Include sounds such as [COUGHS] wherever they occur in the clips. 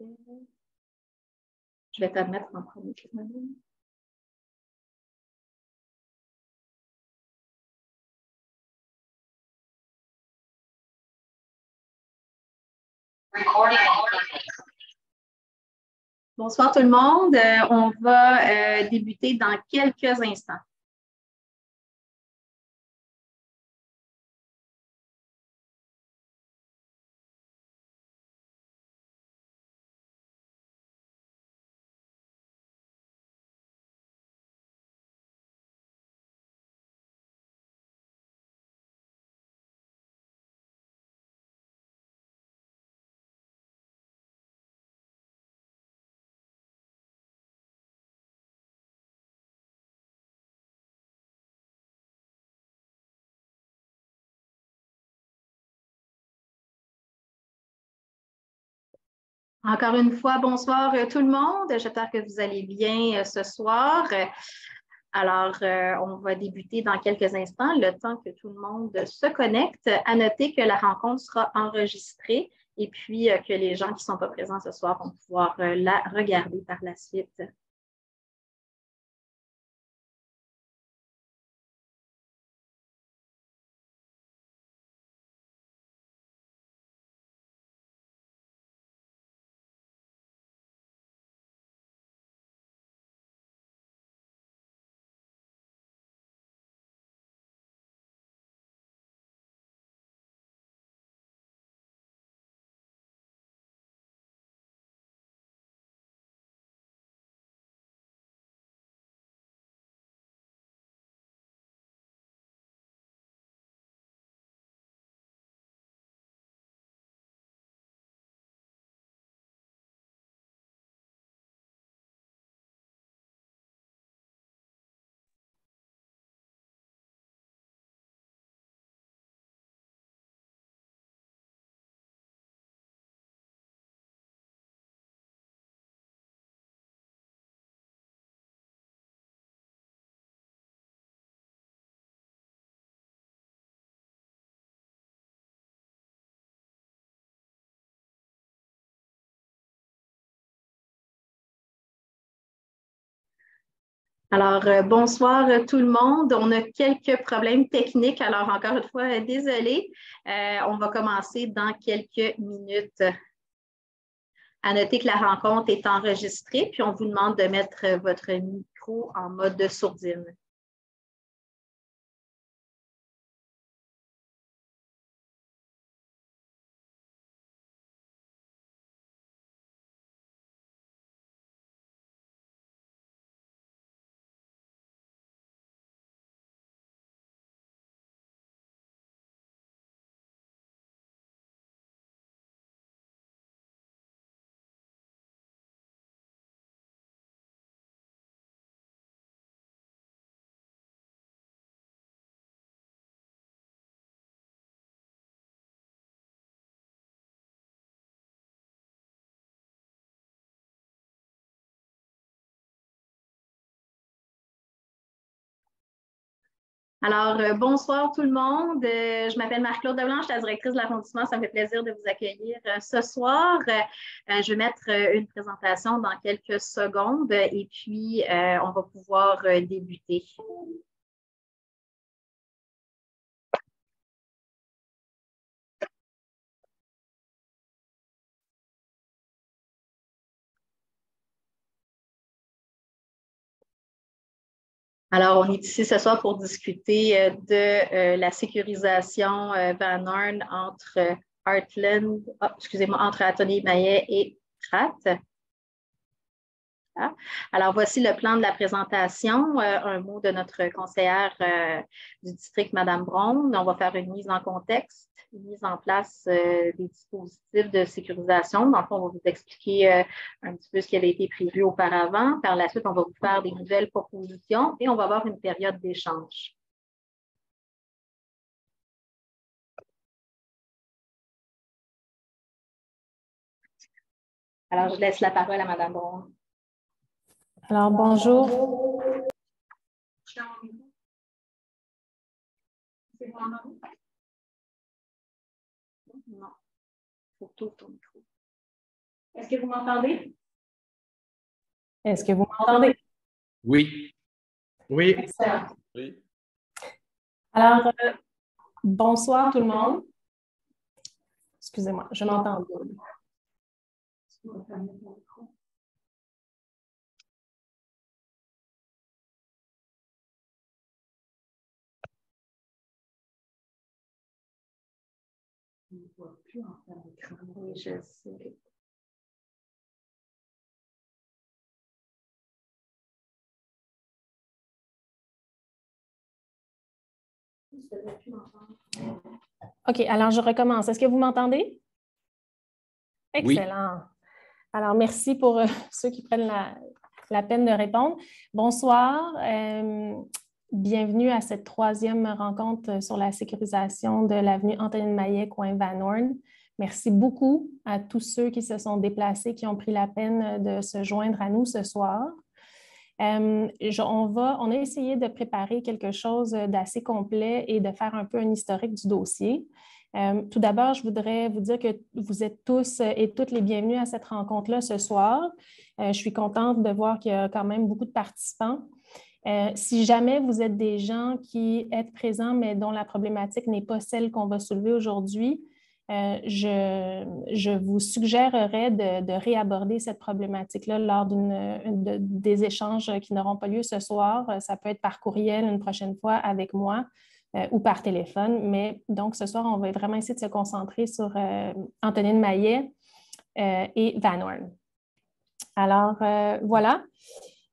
Je vais te mettre en premier. Bonsoir tout le monde. Euh, on va euh, débuter dans quelques instants. Encore une fois, bonsoir euh, tout le monde. J'espère que vous allez bien euh, ce soir. Alors, euh, on va débuter dans quelques instants, le temps que tout le monde se connecte. À noter que la rencontre sera enregistrée et puis que les gens qui ne sont pas présents ce soir vont pouvoir la regarder par la suite. Alors, euh, bonsoir euh, tout le monde. On a quelques problèmes techniques, alors encore une fois, euh, désolé. on va commencer dans quelques minutes. À noter que la rencontre est enregistrée, puis on vous demande de mettre votre micro en mode sourdine. Alors, euh, bonsoir tout le monde. Euh, je m'appelle Marc-Claude Deblanche, la directrice de l'arrondissement. Ça me fait plaisir de vous accueillir euh, ce soir. je vais mettre une présentation dans quelques secondes et puis on va pouvoir débuter. Alors, on est ici ce soir pour discuter euh, de euh, la sécurisation euh, Van Horn entre Heartland, ah, excusez-moi, entre Atelier Maillet et Pratt. Alors, voici le plan de la présentation. un mot de notre conseillère du district, Mme Braun. On va faire une mise en contexte mise en place euh, des dispositifs de sécurisation. Dans le fond, on va vous expliquer euh, un petit peu ce qui avait été prévu auparavant. Par la suite, on va vous faire des nouvelles propositions et on va avoir une période d'échange. Alors, je laisse la parole à Mme Brown. Alors, bonjour. Non. Faut tout ton micro. Est-ce que vous m'entendez? Est-ce que vous m'entendez? Oui. Oui. Oui. Alors, euh, bonsoir tout le monde. Excusez-moi, je m'entends plus en faire l'écran. Oui, je sais. OK, alors je recommence. Est-ce que vous m'entendez? Excellent. Alors, merci pour euh, ceux qui prennent la, peine de répondre. Bonsoir. Euh, bienvenue à cette troisième rencontre sur la sécurisation de l'avenue Antonine Maillet, coin Van Horn. Merci beaucoup à tous ceux qui se sont déplacés, qui ont pris la peine de se joindre à nous ce soir. Euh, on, a essayé de préparer quelque chose d'assez complet et de faire un peu un historique du dossier. Euh, tout d'abord, je voudrais vous dire que vous êtes tous et toutes les bienvenus à cette rencontre-là ce soir. Euh, je suis contente de voir qu'il y a quand même beaucoup de participants. Si jamais vous êtes des gens qui êtes présents mais dont la problématique n'est pas celle qu'on va soulever aujourd'hui, euh, je, vous suggérerais de, réaborder cette problématique-là lors des échanges qui n'auront pas lieu ce soir. Ça peut être par courriel une prochaine fois avec moi euh, ou par téléphone. Mais donc, ce soir, on va vraiment essayer de se concentrer sur euh, Antonine Maillet et Van Horn. Alors, voilà.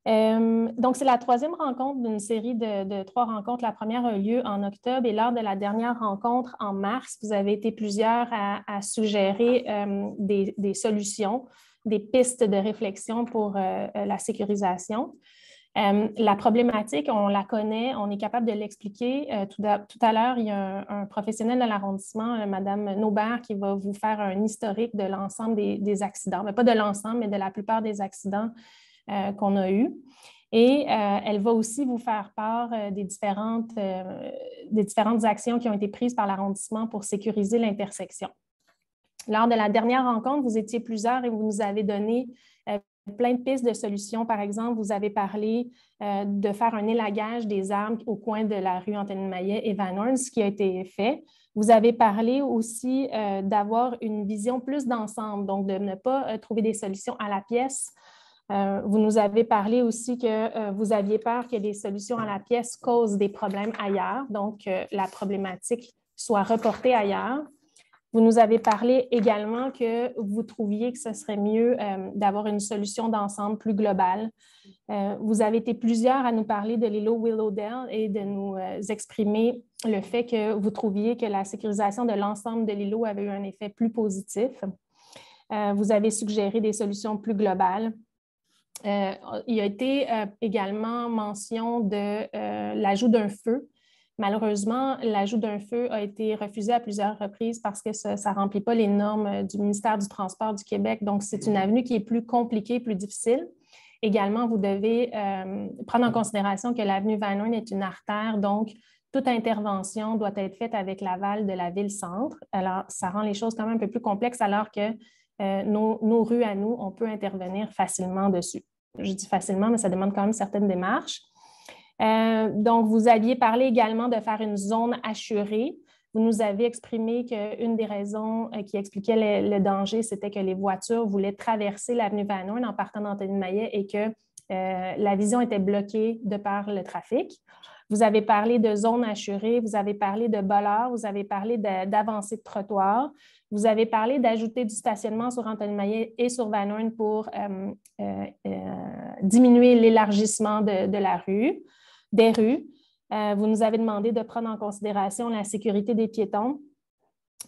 Euh, donc, c'est la troisième rencontre d'une série de, trois rencontres. La première a eu lieu en octobre et lors de la dernière rencontre en mars, vous avez été plusieurs à, suggérer euh, des, solutions, des pistes de réflexion pour euh, la sécurisation. la problématique, on la connaît, on est capable de l'expliquer. Tout, à l'heure, il y a un, professionnel de l'arrondissement, Mme Naubert, qui va vous faire un historique de l'ensemble des, accidents, mais pas de l'ensemble, mais de la plupart des accidents euh, qu'on a eu. Et euh, elle va aussi vous faire part euh, des, différentes, des différentes actions qui ont été prises par l'arrondissement pour sécuriser l'intersection. Lors de la dernière rencontre, vous étiez plusieurs et vous nous avez donné plein de pistes de solutions. Par exemple, vous avez parlé de faire un élagage des arbres au coin de la rue Antoine-Maillet et Van Horn, ce qui a été fait. Vous avez parlé aussi d'avoir une vision plus d'ensemble, donc de ne pas trouver des solutions à la pièce, euh, vous nous avez parlé aussi que euh, vous aviez peur que les solutions à la pièce causent des problèmes ailleurs, donc que la problématique soit reportée ailleurs. Vous nous avez parlé également que vous trouviez que ce serait mieux euh, d'avoir une solution d'ensemble plus globale. vous avez été plusieurs à nous parler de l'îlot Willowdale et de nous exprimer le fait que vous trouviez que la sécurisation de l'ensemble de l'îlot avait eu un effet plus positif. vous avez suggéré des solutions plus globales euh, il a été euh, également mention de euh, l'ajout d'un feu. Malheureusement, l'ajout d'un feu a été refusé à plusieurs reprises parce que ça ne remplit pas les normes du ministère du Transport du Québec. Donc, c'est une avenue qui est plus compliquée, plus difficile. Également, vous devez prendre en considération que l'avenue Van est une artère, donc toute intervention doit être faite avec l'aval de la ville-centre. Alors, ça rend les choses quand même un peu plus complexes alors que euh, nos, rues à nous, on peut intervenir facilement dessus. Je dis facilement, mais ça demande quand même certaines démarches. Euh, donc, vous aviez parlé également de faire une zone assurée. Vous nous avez exprimé qu'une des raisons euh, qui expliquait le, danger, c'était que les voitures voulaient traverser l'avenue Van en partant d'Anthony Maillet et que la vision était bloquée de par le trafic. Vous avez parlé de zone assurée, vous avez parlé de bollards, vous avez parlé d'avancée de, trottoir. Vous avez parlé d'ajouter du stationnement sur Anthony Maillet et sur Van Horn pour euh, euh, euh, diminuer l'élargissement de, la rue, des rues. vous nous avez demandé de prendre en considération la sécurité des piétons.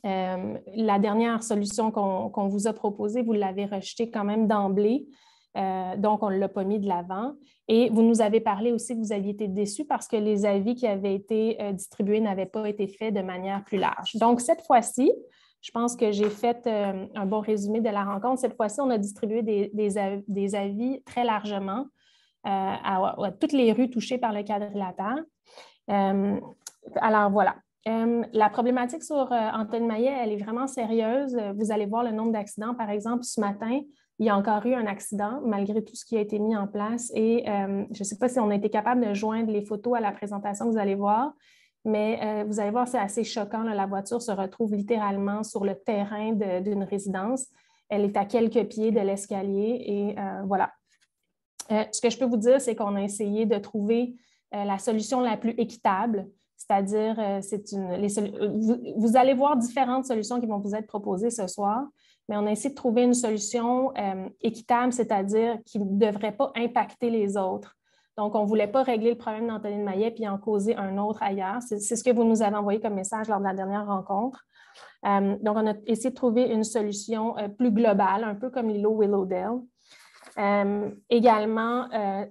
la dernière solution qu'on vous a proposée, vous l'avez rejetée quand même d'emblée. donc, on ne l'a pas mis de l'avant. Et vous nous avez parlé aussi que vous aviez été déçus parce que les avis qui avaient été distribués n'avaient pas été faits de manière plus large. Donc, cette fois-ci, je pense que j'ai fait euh, un bon résumé de la rencontre. Cette fois-ci, on a distribué des, avis, très largement euh, à, toutes les rues touchées par le quadrilatère. Euh, alors voilà. la problématique sur Antoine Maillet, elle est vraiment sérieuse. Vous allez voir le nombre d'accidents. Par exemple, ce matin, il y a encore eu un accident malgré tout ce qui a été mis en place. Et je ne sais pas si on a été capable de joindre les photos à la présentation que vous allez voir, mais vous allez voir, c'est assez choquant. La voiture se retrouve littéralement sur le terrain d'une résidence. Elle est à quelques pieds de l'escalier et voilà. ce que je peux vous dire, c'est qu'on a essayé de trouver la solution la plus équitable c'est-à-dire, euh, vous, allez voir différentes solutions qui vont vous être proposées ce soir, mais on a essayé de trouver une solution euh, équitable, c'est-à-dire qui ne devrait pas impacter les autres. Donc, on ne voulait pas régler le problème d'Antonine Maillet puis en causer un autre ailleurs. C'est ce que vous nous avez envoyé comme message lors de la dernière rencontre. Euh, donc, on a essayé de trouver une solution plus globale, un peu comme l'îlot Willowdale. Euh, également, euh,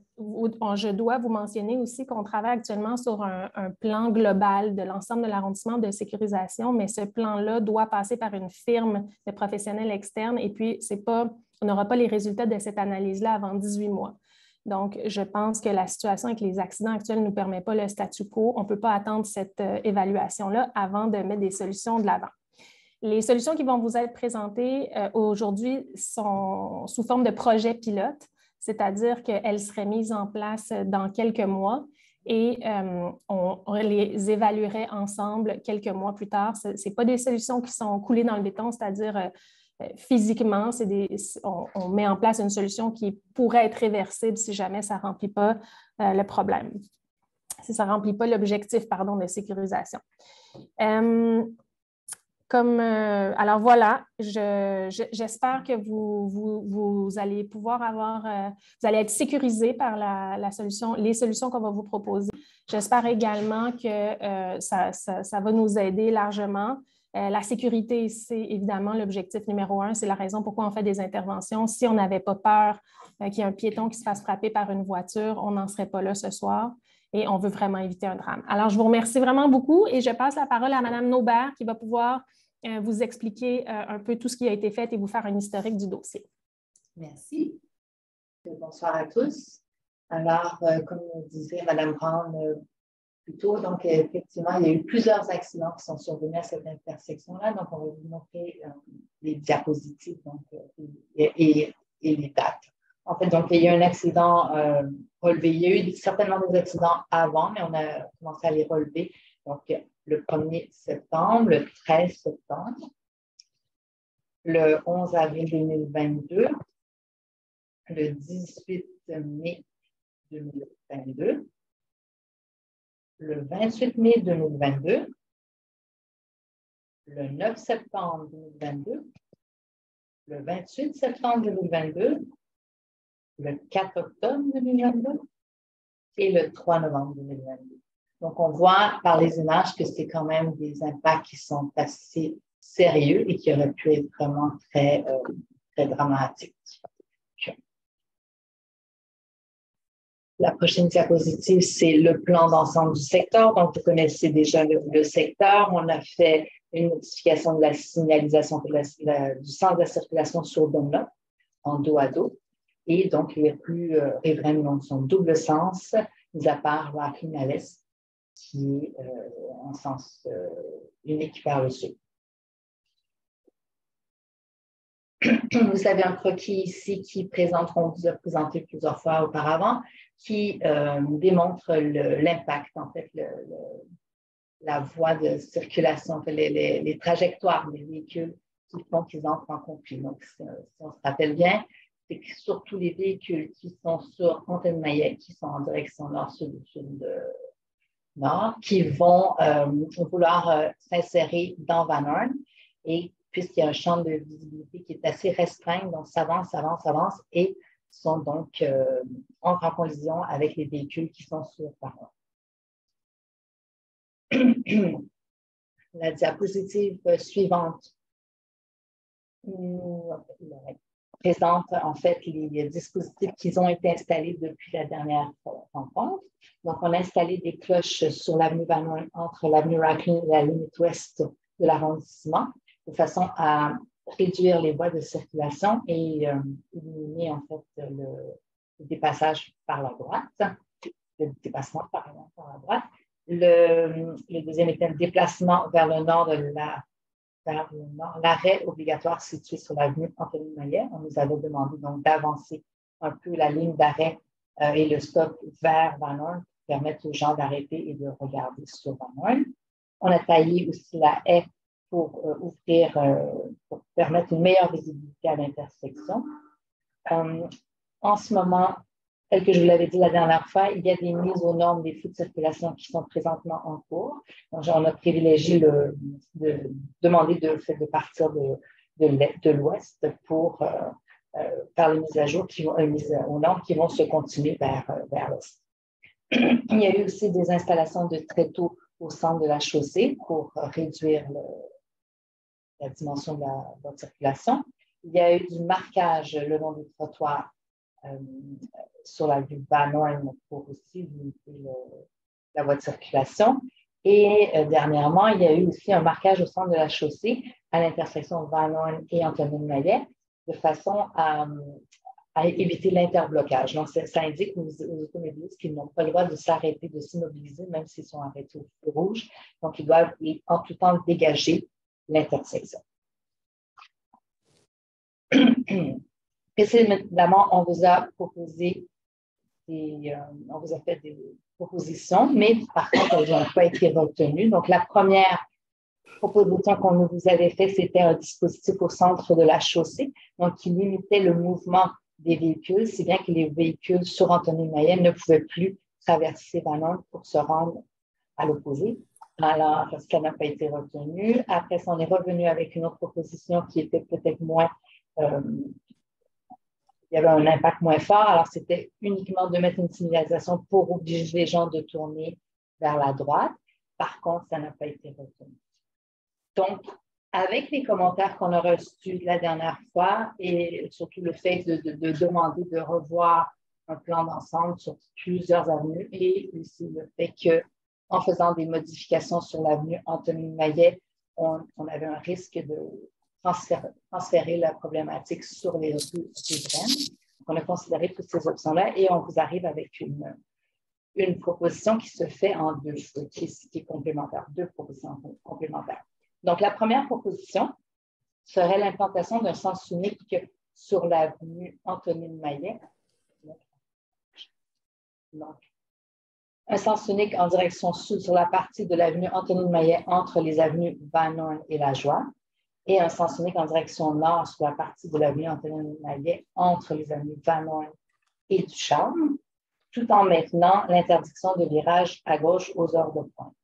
je dois vous mentionner aussi qu'on travaille actuellement sur un, plan global de l'ensemble de l'arrondissement de sécurisation, mais ce plan-là doit passer par une firme de professionnels externes et puis pas, on n'aura pas les résultats de cette analyse-là avant 18 mois. Donc, je pense que la situation avec les accidents actuels ne nous permet pas le statu quo. On ne peut pas attendre cette euh, évaluation-là avant de mettre des solutions de l'avant. Les solutions qui vont vous être présentées euh, aujourd'hui sont sous forme de projet pilote, c'est-à-dire qu'elles seraient mises en place dans quelques mois et euh, on, les évaluerait ensemble quelques mois plus tard. Ce n'est pas des solutions qui sont coulées dans le béton, c'est-à-dire physiquement, des, on, met en place une solution qui pourrait être réversible si jamais ça ne remplit pas le problème, si ça ne remplit pas l'objectif pardon, de sécurisation. Comme, euh, alors voilà, j'espère que vous, allez pouvoir avoir, euh, vous allez être sécurisé par la, solution, les solutions qu'on va vous proposer. J'espère également que euh, ça, va nous aider largement. La sécurité, c'est évidemment l'objectif numéro un. C'est la raison pourquoi on fait des interventions. Si on n'avait pas peur qu'il y ait un piéton qui se fasse frapper par une voiture, on n'en serait pas là ce soir et on veut vraiment éviter un drame. Alors, je vous remercie vraiment beaucoup et je passe la parole à Mme Naubert qui va pouvoir euh, vous expliquer euh, un peu tout ce qui a été fait et vous faire un historique du dossier. Merci. Bonsoir à tous. Alors, euh, comme disait Mme Brown donc effectivement, il y a eu plusieurs accidents qui sont survenus à cette intersection-là. Donc, on va vous montrer les diapositives et, les dates. En fait, donc, il y a eu un accident relevé. Il y a eu certainement des accidents avant, mais on a commencé à les relever. Donc, le 1er septembre, le 13 septembre, le 11 avril 2022, le 18 mai 2022, le 28 mai 2022, le 9 septembre 2022, le 28 septembre 2022, le 4 octobre 2022 et le 3 novembre 2022. Donc, on voit par les images que c'est quand même des impacts qui sont assez sérieux et qui auraient pu être vraiment très, euh, très dramatiques. La prochaine diapositive, c'est le plan d'ensemble du secteur. Donc, vous connaissez déjà le, secteur. On a fait une modification de la signalisation du centre de la circulation sur Dunlop en dos à dos. Et donc, a plus euh, dans son double sens, mis à part à l'est qui est euh, en sens euh, unique vers le sud. Vous avez un croquis ici qui présente, on vous a présenté plusieurs fois auparavant, qui euh, démontre l'impact, en fait, la voie de circulation, les, trajectoires des véhicules qui font qu'ils entrent en conflit. Donc, si, on se rappelle bien, c'est que surtout les véhicules qui sont sur Fontaine-Maillet, qui sont en direction nord-sud, sud, de qui vont euh, vouloir euh, s'insérer dans Van Horn. Et puisqu'il y a un champ de visibilité qui est assez restreint, donc s'avance, avance, avance et sont donc euh, en collision avec les véhicules qui sont sur Van [CLEARS THROAT] La diapositive suivante présente en fait les dispositifs qui ont été installés depuis la dernière rencontre. Donc, on a installé des cloches sur l'avenue Van entre l'avenue Racklin et la limite ouest de l'arrondissement, de façon à réduire les voies de circulation et euh, éliminer en fait le, dépassage par la droite, le dépassement par, la droite. Le, deuxième était le déplacement vers le nord de la vers l'arrêt obligatoire situé sur l'avenue Anthony Maillet. On nous avait demandé donc d'avancer un peu la ligne d'arrêt euh, et le stop vers Van pour permettre aux gens d'arrêter et de regarder sur Van. On a taillé aussi la haie pour euh, ouvrir, pour permettre une meilleure visibilité à l'intersection. en ce moment, tel que je vous l'avais dit la dernière fois, il y a des mises aux normes des flux de circulation qui sont présentement en cours. Donc, on a privilégié le, de demander de, partir de, l'ouest pour euh, euh, faire les mises à jour, qui vont, mises aux normes qui vont se continuer vers, euh, vers l'est. Il y a eu aussi des installations de tréteaux au centre de la chaussée pour réduire la dimension de la, de la circulation. Il y a eu du marquage le long du trottoir euh, sur la vue Van pour aussi limiter la voie de circulation. Et euh, dernièrement, il y a eu aussi un marquage au centre de la chaussée à l'intersection Horn et Antonin Mallet de façon à, éviter l'interblocage. Donc, ça, indique aux, automobilistes qu'ils n'ont pas le droit de s'arrêter, de s'immobiliser, même s'ils sont arrêtés au feu rouge. Donc, ils doivent en tout temps dégager l'intersection. [CLEARS THROAT] Précédemment, on vous a proposé des, euh, on vous a fait des propositions, mais par contre, elles n'ont pas été retenues. Donc, la première proposition qu'on vous avait faite, c'était un dispositif au centre de la chaussée, donc qui limitait le mouvement des véhicules, si bien que les véhicules sur Anthony Mayenne ne pouvaient plus traverser Vanon pour se rendre à l'opposé. Alors, ça n'a pas été retenu. Après on est revenu avec une autre proposition qui était peut-être moins euh, il y avait un impact moins fort. Alors, c'était uniquement de mettre une signalisation pour obliger les gens de tourner vers la droite. Par contre, ça n'a pas été retenu. Donc, avec les commentaires qu'on a reçus la dernière fois et surtout le fait de, demander de revoir un plan d'ensemble sur plusieurs avenues et aussi le fait qu'en faisant des modifications sur l'avenue Anthony Maillet, on, avait un risque de transférer, la problématique sur les rues riveraines. On a considéré toutes ces options-là et on vous arrive avec une, proposition qui se fait en deux qui, qui est complémentaire, deux propositions complémentaires. Donc, la première proposition serait l'implantation d'un sens unique sur l'avenue Antonine Maillet. Donc, un sens unique en direction sud sur la partie de l'avenue Antonine Maillet entre les avenues Van et La Joie et un sens unique en direction nord sur la partie de l'avenue Antonin Maillet entre les avenues Van et du Charme, tout en maintenant l'interdiction de virage à gauche aux heures de pointe.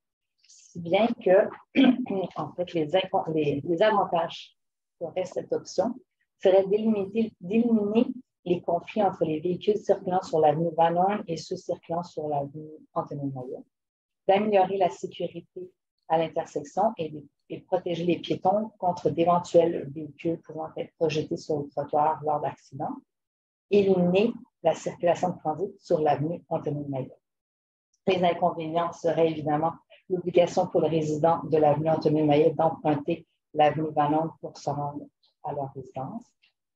Si bien que, [CLEARS THROAT] en fait, les, avantages qu'aurait cette option seraient d'éliminer les conflits entre les véhicules circulant sur l'avenue Van et ceux circulant sur l'avenue Antonin Maillet, d'améliorer la sécurité à l'intersection et, protéger les piétons contre d'éventuels véhicules pouvant être projetés sur le trottoir lors d'accidents, éliminer la circulation de transit sur l'avenue Anthony Maillet. Les inconvénients seraient évidemment l'obligation pour les résidents de l'avenue Anthony Maillet d'emprunter l'avenue Van pour se rendre à leur résidence.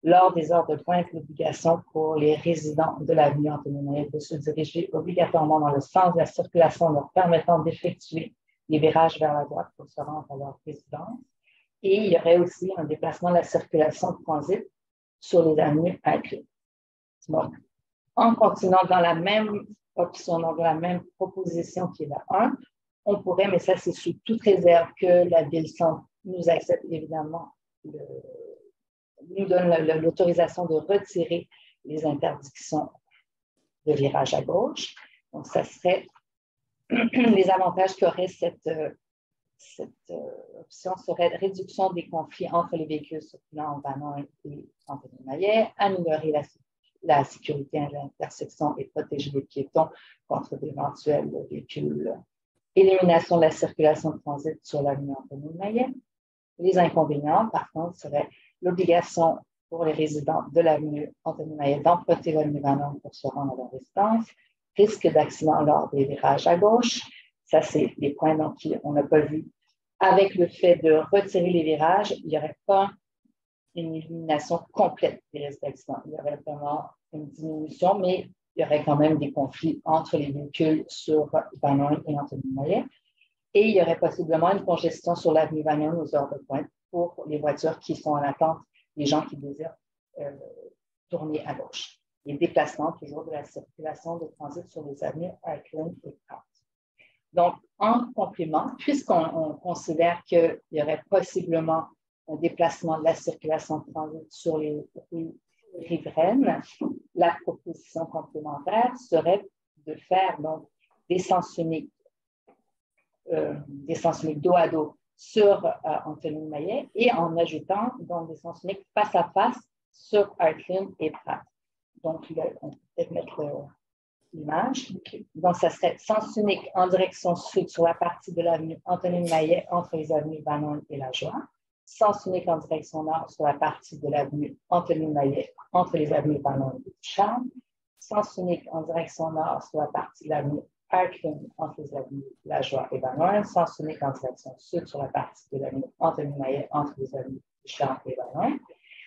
Lors des heures de pointe, l'obligation pour les résidents de l'avenue Anthony Maillet de se diriger obligatoirement dans le sens de la circulation leur permettant d'effectuer les virages vers la droite pour se rendre à leur résidence. Et il y aurait aussi un déplacement de la circulation de transit sur les avenues incluses. Donc, en continuant dans la même option, dans la même proposition qui est la 1, on pourrait, mais ça c'est sous toute réserve que la ville centre nous accepte évidemment, nous donne l'autorisation de retirer les interdictions de virage à gauche. Donc, ça serait [CLEARS THROAT] les avantages qu'aurait cette, euh, euh, option seraient réduction des conflits entre les véhicules circulant en Banon et en Maillet, améliorer la, la, sécurité à l'intersection et protéger les piétons contre d'éventuels véhicules, élimination de la circulation de transit sur l'avenue Anthony Maillet. Les inconvénients, par contre, seraient l'obligation pour les résidents de l'avenue Anthony Maillet d'emprunter l'avenue Banon pour se rendre à leur résidence, risque d'accident lors des virages à gauche. Ça, c'est des points qu'on n'a pas vu. Avec le fait de retirer les virages, il n'y aurait pas une élimination complète des risques d'accident. Il y aurait vraiment une diminution, mais il y aurait quand même des conflits entre les véhicules sur Bannon et Anthony Maillet. Et il y aurait possiblement une congestion sur l'avenue Bannon aux heures de pointe pour les voitures qui sont en attente, les gens qui désirent euh, tourner à gauche. Les déplacements toujours de la circulation de transit sur les avenues Arklin et Pratt. Donc, en complément, puisqu'on considère qu'il y aurait possiblement un déplacement de la circulation de transit sur les rues riveraines, la proposition complémentaire serait de faire donc des sens uniques, euh, des sens uniques dos à dos sur euh, Anthony Maillet et en ajoutant donc des sens uniques face à face sur Artlin et Pratt. Donc, on peut mettre euh, l'image. Donc, ça serait sens unique en direction sud sur la partie de l'avenue Anthony Maillet entre les avenues Bannon et La Joie. Sens unique en direction nord sur la partie de l'avenue Anthony Maillet entre les avenues Bannon et Charles. Sens unique en direction nord sur la partie de l'avenue Arklin entre les avenues La Joie et Bannon. Sens unique en direction sud sur la partie de l'avenue Anthony Maillet entre les avenues Charles et Bannon.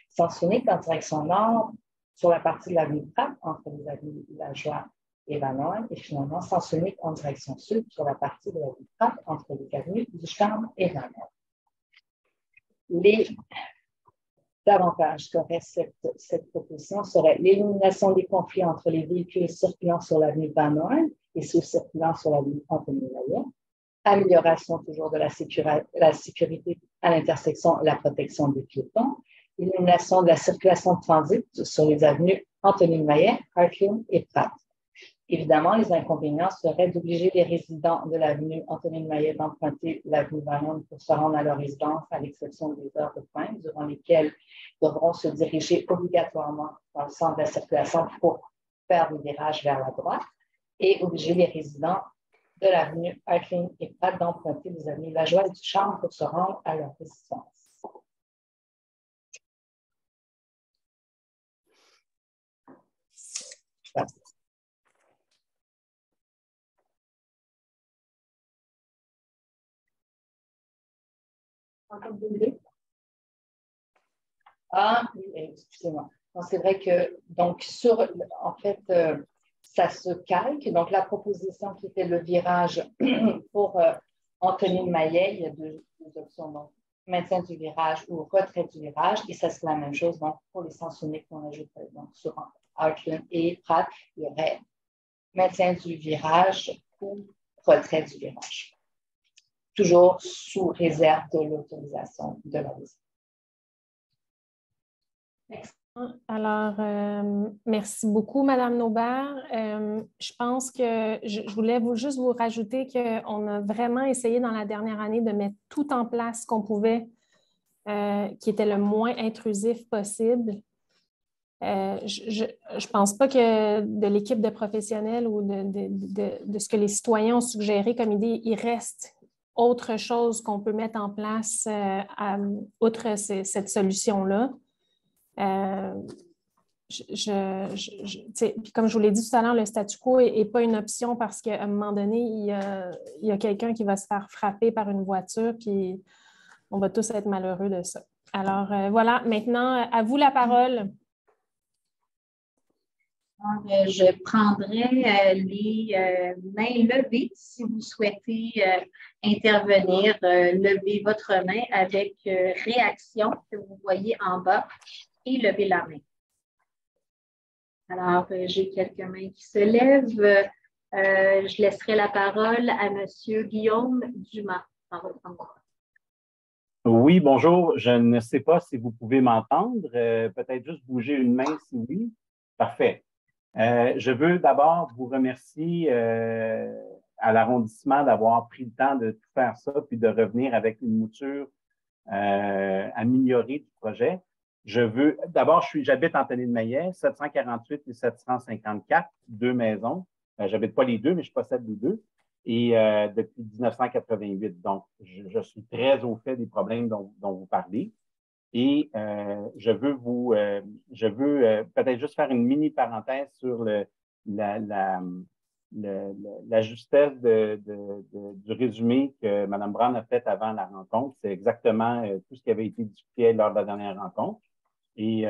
Sens unique en direction nord sur la partie de l'avenue Pratt entre les avenues La Joie et Vanois, et finalement sens unique en direction sud sur la partie de l'avenue Pratt entre les avenues du Charme et Vanois. Les avantages qu'aurait cette, cette proposition seraient l'élimination des conflits entre les véhicules circulant sur l'avenue Vanois et ceux circulant sur l'avenue Anthony Layet, amélioration toujours de la, la sécurité à l'intersection la protection des piétons, élimination de la circulation de transit sur les avenues Anthony Maillet, Hartfield et Pratt. Évidemment, les inconvénients seraient d'obliger les résidents de l'avenue Anthony Maillet d'emprunter l'avenue Vernon pour se rendre à leur résidence, à l'exception des heures de pointe, durant lesquelles ils devront se diriger obligatoirement dans le centre de la circulation pour faire des virages vers la droite, et obliger les résidents de l'avenue Hartling et Pratt d'emprunter les avenues La Joie et du Charme pour se rendre à leur résidence. Ah, excusez-moi. C'est vrai que, donc, sur, en fait, euh, ça se calque. Donc, la proposition qui était le virage [CLEARS THROAT] pour euh, Anthony Maillet, il y a deux, options. Donc, maintien du virage ou retrait du virage. Et ça, c'est la même chose donc, pour les sens uniques qu'on ajoute donc, sur Artland et Pratt. Il y aurait maintien du virage ou retrait du virage toujours sous réserve de l'autorisation de la visite. Alors, euh, merci beaucoup, Madame Naubert. Euh, je pense que je, voulais vous, juste vous rajouter qu'on a vraiment essayé dans la dernière année de mettre tout en place qu'on pouvait, euh, qui était le moins intrusif possible. je ne pense pas que de l'équipe de professionnels ou de, ce que les citoyens ont suggéré comme idée, il reste autre chose qu'on peut mettre en place euh, outre cette solution-là. Euh, comme je vous l'ai dit tout à l'heure, le statu quo n'est pas une option parce qu'à un moment donné, il y a, quelqu'un qui va se faire frapper par une voiture, puis on va tous être malheureux de ça. Alors euh, voilà, maintenant, à vous la parole. Euh, je prendrai les mains levées si vous souhaitez intervenir. levez votre main avec réaction que vous voyez en bas et levez la main. Alors, j'ai quelques mains qui se lèvent. je laisserai la parole à M. Guillaume Dumas. Oui, bonjour. Je ne sais pas si vous pouvez m'entendre. Peut-être juste bouger une main si oui. Parfait. Euh, je veux d'abord vous remercier euh, à l'arrondissement d'avoir pris le temps de tout faire ça, puis de revenir avec une mouture euh, améliorée du projet. Je veux, d'abord, je j'habite en de Maillet, 748 et 754, deux maisons. Euh, j'habite pas les deux, mais je possède les deux. Et depuis 1988. Donc, je, suis très au fait des problèmes dont vous parlez. Et euh, je veux vous, euh, je veux euh, peut-être juste faire une mini parenthèse sur le, la, la, la justesse de, de, du résumé que Mme Brown a fait avant la rencontre. C'est exactement tout ce qui avait été discuté lors de la dernière rencontre. Et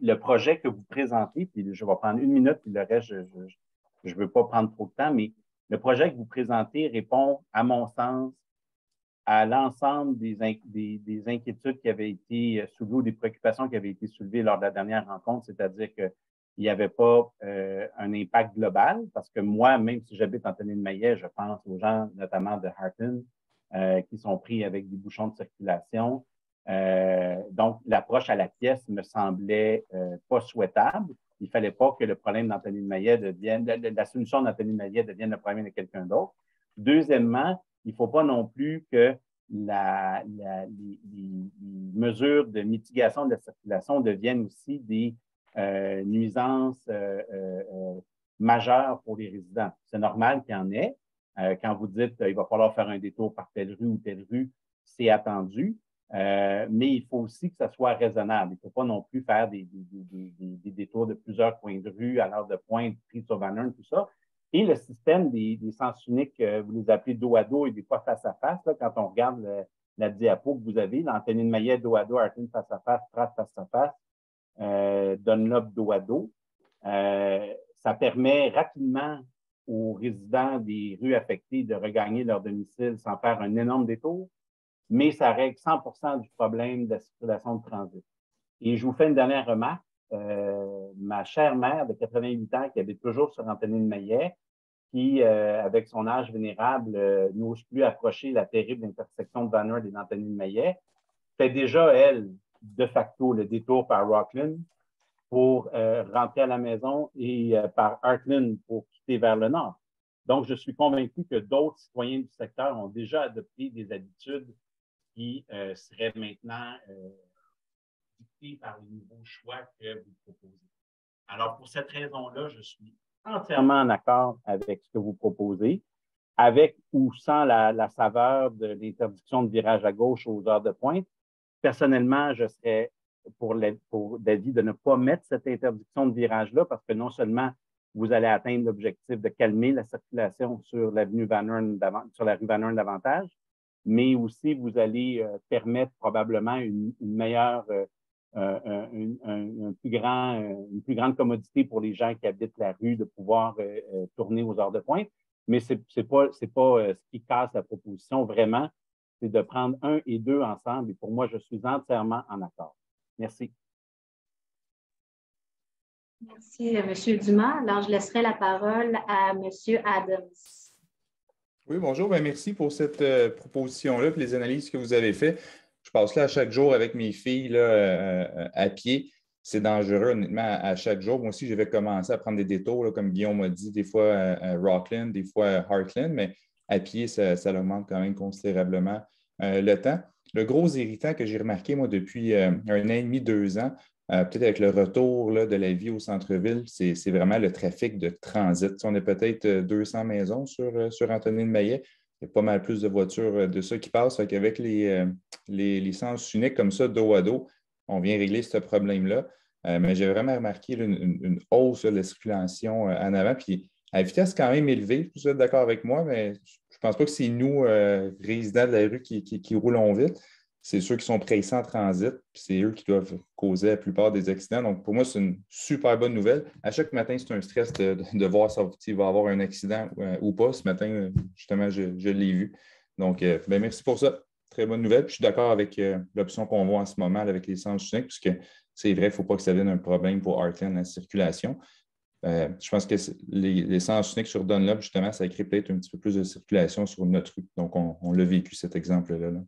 le projet que vous présentez, puis je vais prendre une minute, puis le reste, je ne veux pas prendre trop de temps, mais le projet que vous présentez répond, à mon sens, à l'ensemble des, des, inquiétudes qui avaient été soulevées ou des préoccupations qui avaient été soulevées lors de la dernière rencontre, c'est-à-dire qu'il n'y avait pas euh, un impact global, parce que moi, même si j'habite en tenue de Maillet, je pense aux gens notamment de Harton euh, qui sont pris avec des bouchons de circulation. Euh, donc, l'approche à la pièce me semblait pas souhaitable. Il ne fallait pas que le problème d'Anthony Maillet devienne, la, solution d'Anthony Maillet devienne le problème de quelqu'un d'autre. Deuxièmement, il ne faut pas non plus que les, mesures de mitigation de la circulation deviennent aussi des euh, nuisances euh, euh, majeures pour les résidents. C'est normal qu'il y en ait. quand vous dites qu'il va falloir faire un détour par telle rue ou telle rue, c'est attendu. Mais il faut aussi que ça soit raisonnable. Il ne faut pas non plus faire des, détours de plusieurs coins de rue à l'heure de pointe, pris sur Banner, tout ça. Et le système des, sens uniques, euh, vous les appelez dos à dos et des fois face à face, quand on regarde la diapo que vous avez, l'antenne de maillet dos à dos, Artin face à face, Pratt face à face, euh, Dunlop dos à dos. Euh, ça permet rapidement aux résidents des rues affectées de regagner leur domicile sans faire un énorme détour, mais ça règle 100 du problème de la circulation de transit. Et je vous fais une dernière remarque. ma chère mère de 88 ans qui habite toujours sur Antenne de Maillet, qui, euh, avec son âge vénérable, euh, n'ose plus approcher la terrible intersection de Banner et d'Anthony de Maillet, fait déjà, elle, de facto, le détour par Rockland pour euh, rentrer à la maison et par Heartland pour quitter vers le nord. Donc, je suis convaincu que d'autres citoyens du secteur ont déjà adopté des habitudes qui seraient maintenant dictées par les nouveaux choix que vous proposez. Alors, pour cette raison-là, je suis entièrement en accord avec ce que vous proposez, avec ou sans la, saveur de l'interdiction de virage à gauche aux heures de pointe. Personnellement, je serais pour, l'avis de ne pas mettre cette interdiction de virage-là parce que non seulement vous allez atteindre l'objectif de calmer la circulation sur l'avenue sur la rue Van davantage, mais aussi vous allez euh, permettre probablement une, meilleure euh, euh, un, plus grand, une plus grande commodité pour les gens qui habitent la rue de pouvoir tourner aux heures de pointe. Mais ce n'est pas, pas ce qui casse la proposition, vraiment, c'est de prendre un et deux ensemble. Et pour moi, je suis entièrement en accord. Merci. Merci, M. Dumas. Alors, je laisserai la parole à M. Adams. Oui, bonjour. Ben, merci pour cette proposition-là et les analyses que vous avez faites. Je passe là à chaque jour avec mes filles là, euh, euh, à pied. C'est dangereux, honnêtement, à chaque jour. Moi aussi, je vais commencer à prendre des détours, comme Guillaume m'a dit, des fois à, Rockland, des fois à Heartland, mais à pied, ça, ça augmente quand même considérablement euh, le temps. Le gros irritant que j'ai remarqué, moi, depuis un an et demi, deux ans, peut-être avec le retour de la vie au centre-ville, c'est vraiment le trafic de transit. On est peut-être 200 maisons sur, sur Anthony de Maillet il y a pas mal plus de voitures euh, de ça qui passent. Avec les, euh, les licences uniques comme ça, dos à dos, on vient régler ce problème-là. Euh, mais j'ai vraiment remarqué une, hausse de la circulation en avant. Puis à vitesse quand même élevée, vous êtes d'accord avec moi, mais je ne pense pas que c'est nous, résidents de la rue, qui, qui roulons vite c'est ceux qui sont pressés en transit, puis c'est eux qui doivent causer la plupart des accidents. Donc, pour moi, c'est une super bonne nouvelle. À chaque matin, c'est un stress de, voir s'il va avoir un accident euh, ou pas. Ce matin, justement, je, l'ai vu. Donc, euh, ben, merci pour ça. Très bonne nouvelle. je suis d'accord avec euh, l'option qu'on voit en ce moment avec les sens uniques, puisque c'est vrai, il ne faut pas que ça devienne un problème pour Arten la circulation. je pense que les, sens uniques sur Dunlop, justement, ça crée peut-être un petit peu plus de circulation sur notre rue. Donc, on, l'a vécu, cet exemple-là. là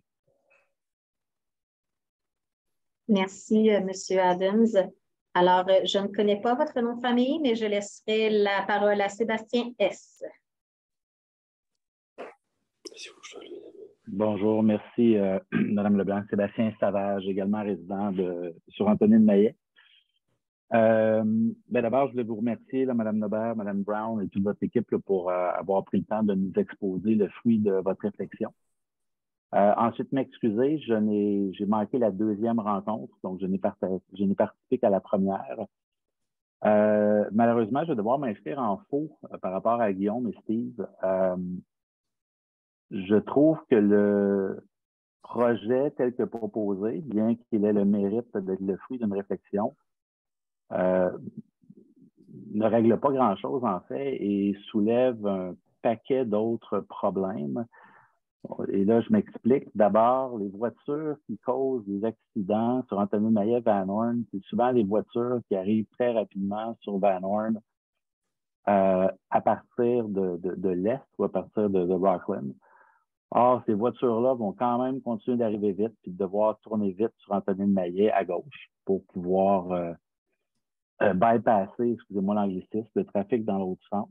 Merci, euh, M. Adams. Alors, euh, je ne connais pas votre nom de famille, mais je laisserai la parole à Sébastien S. Bonjour, merci, euh, [CLEARS THROAT] Mme Leblanc. Sébastien Savage, également résident de, sur Antonine Maillet. Ben, d'abord, je voulais vous remercier, Mme Nobert, Mme Brown et toute votre équipe pour avoir pris le temps de nous exposer le fruit de votre réflexion. Euh, ensuite, m'excuser, j'ai manqué la deuxième rencontre, donc je n'ai participé qu'à la première. Euh, malheureusement, je vais devoir m'inscrire en faux euh, par rapport à Guillaume et Steve. je trouve que le projet tel que proposé, bien qu'il ait le mérite d'être le fruit d'une réflexion, ne règle pas grand-chose en fait et soulève un paquet d'autres problèmes. Et là, je m'explique. D'abord, les voitures qui causent des accidents sur Anthony Maillet Van Horn, c'est souvent les voitures qui arrivent très rapidement sur Van Horn euh, à partir de, de, l'Est ou à partir de, de, Rockland. Or, ces voitures-là vont quand même continuer d'arriver vite puis devoir tourner vite sur Anthony Maillet à gauche pour pouvoir euh, euh, bypasser, excusez-moi l'anglicisme, le trafic dans l'autre sens.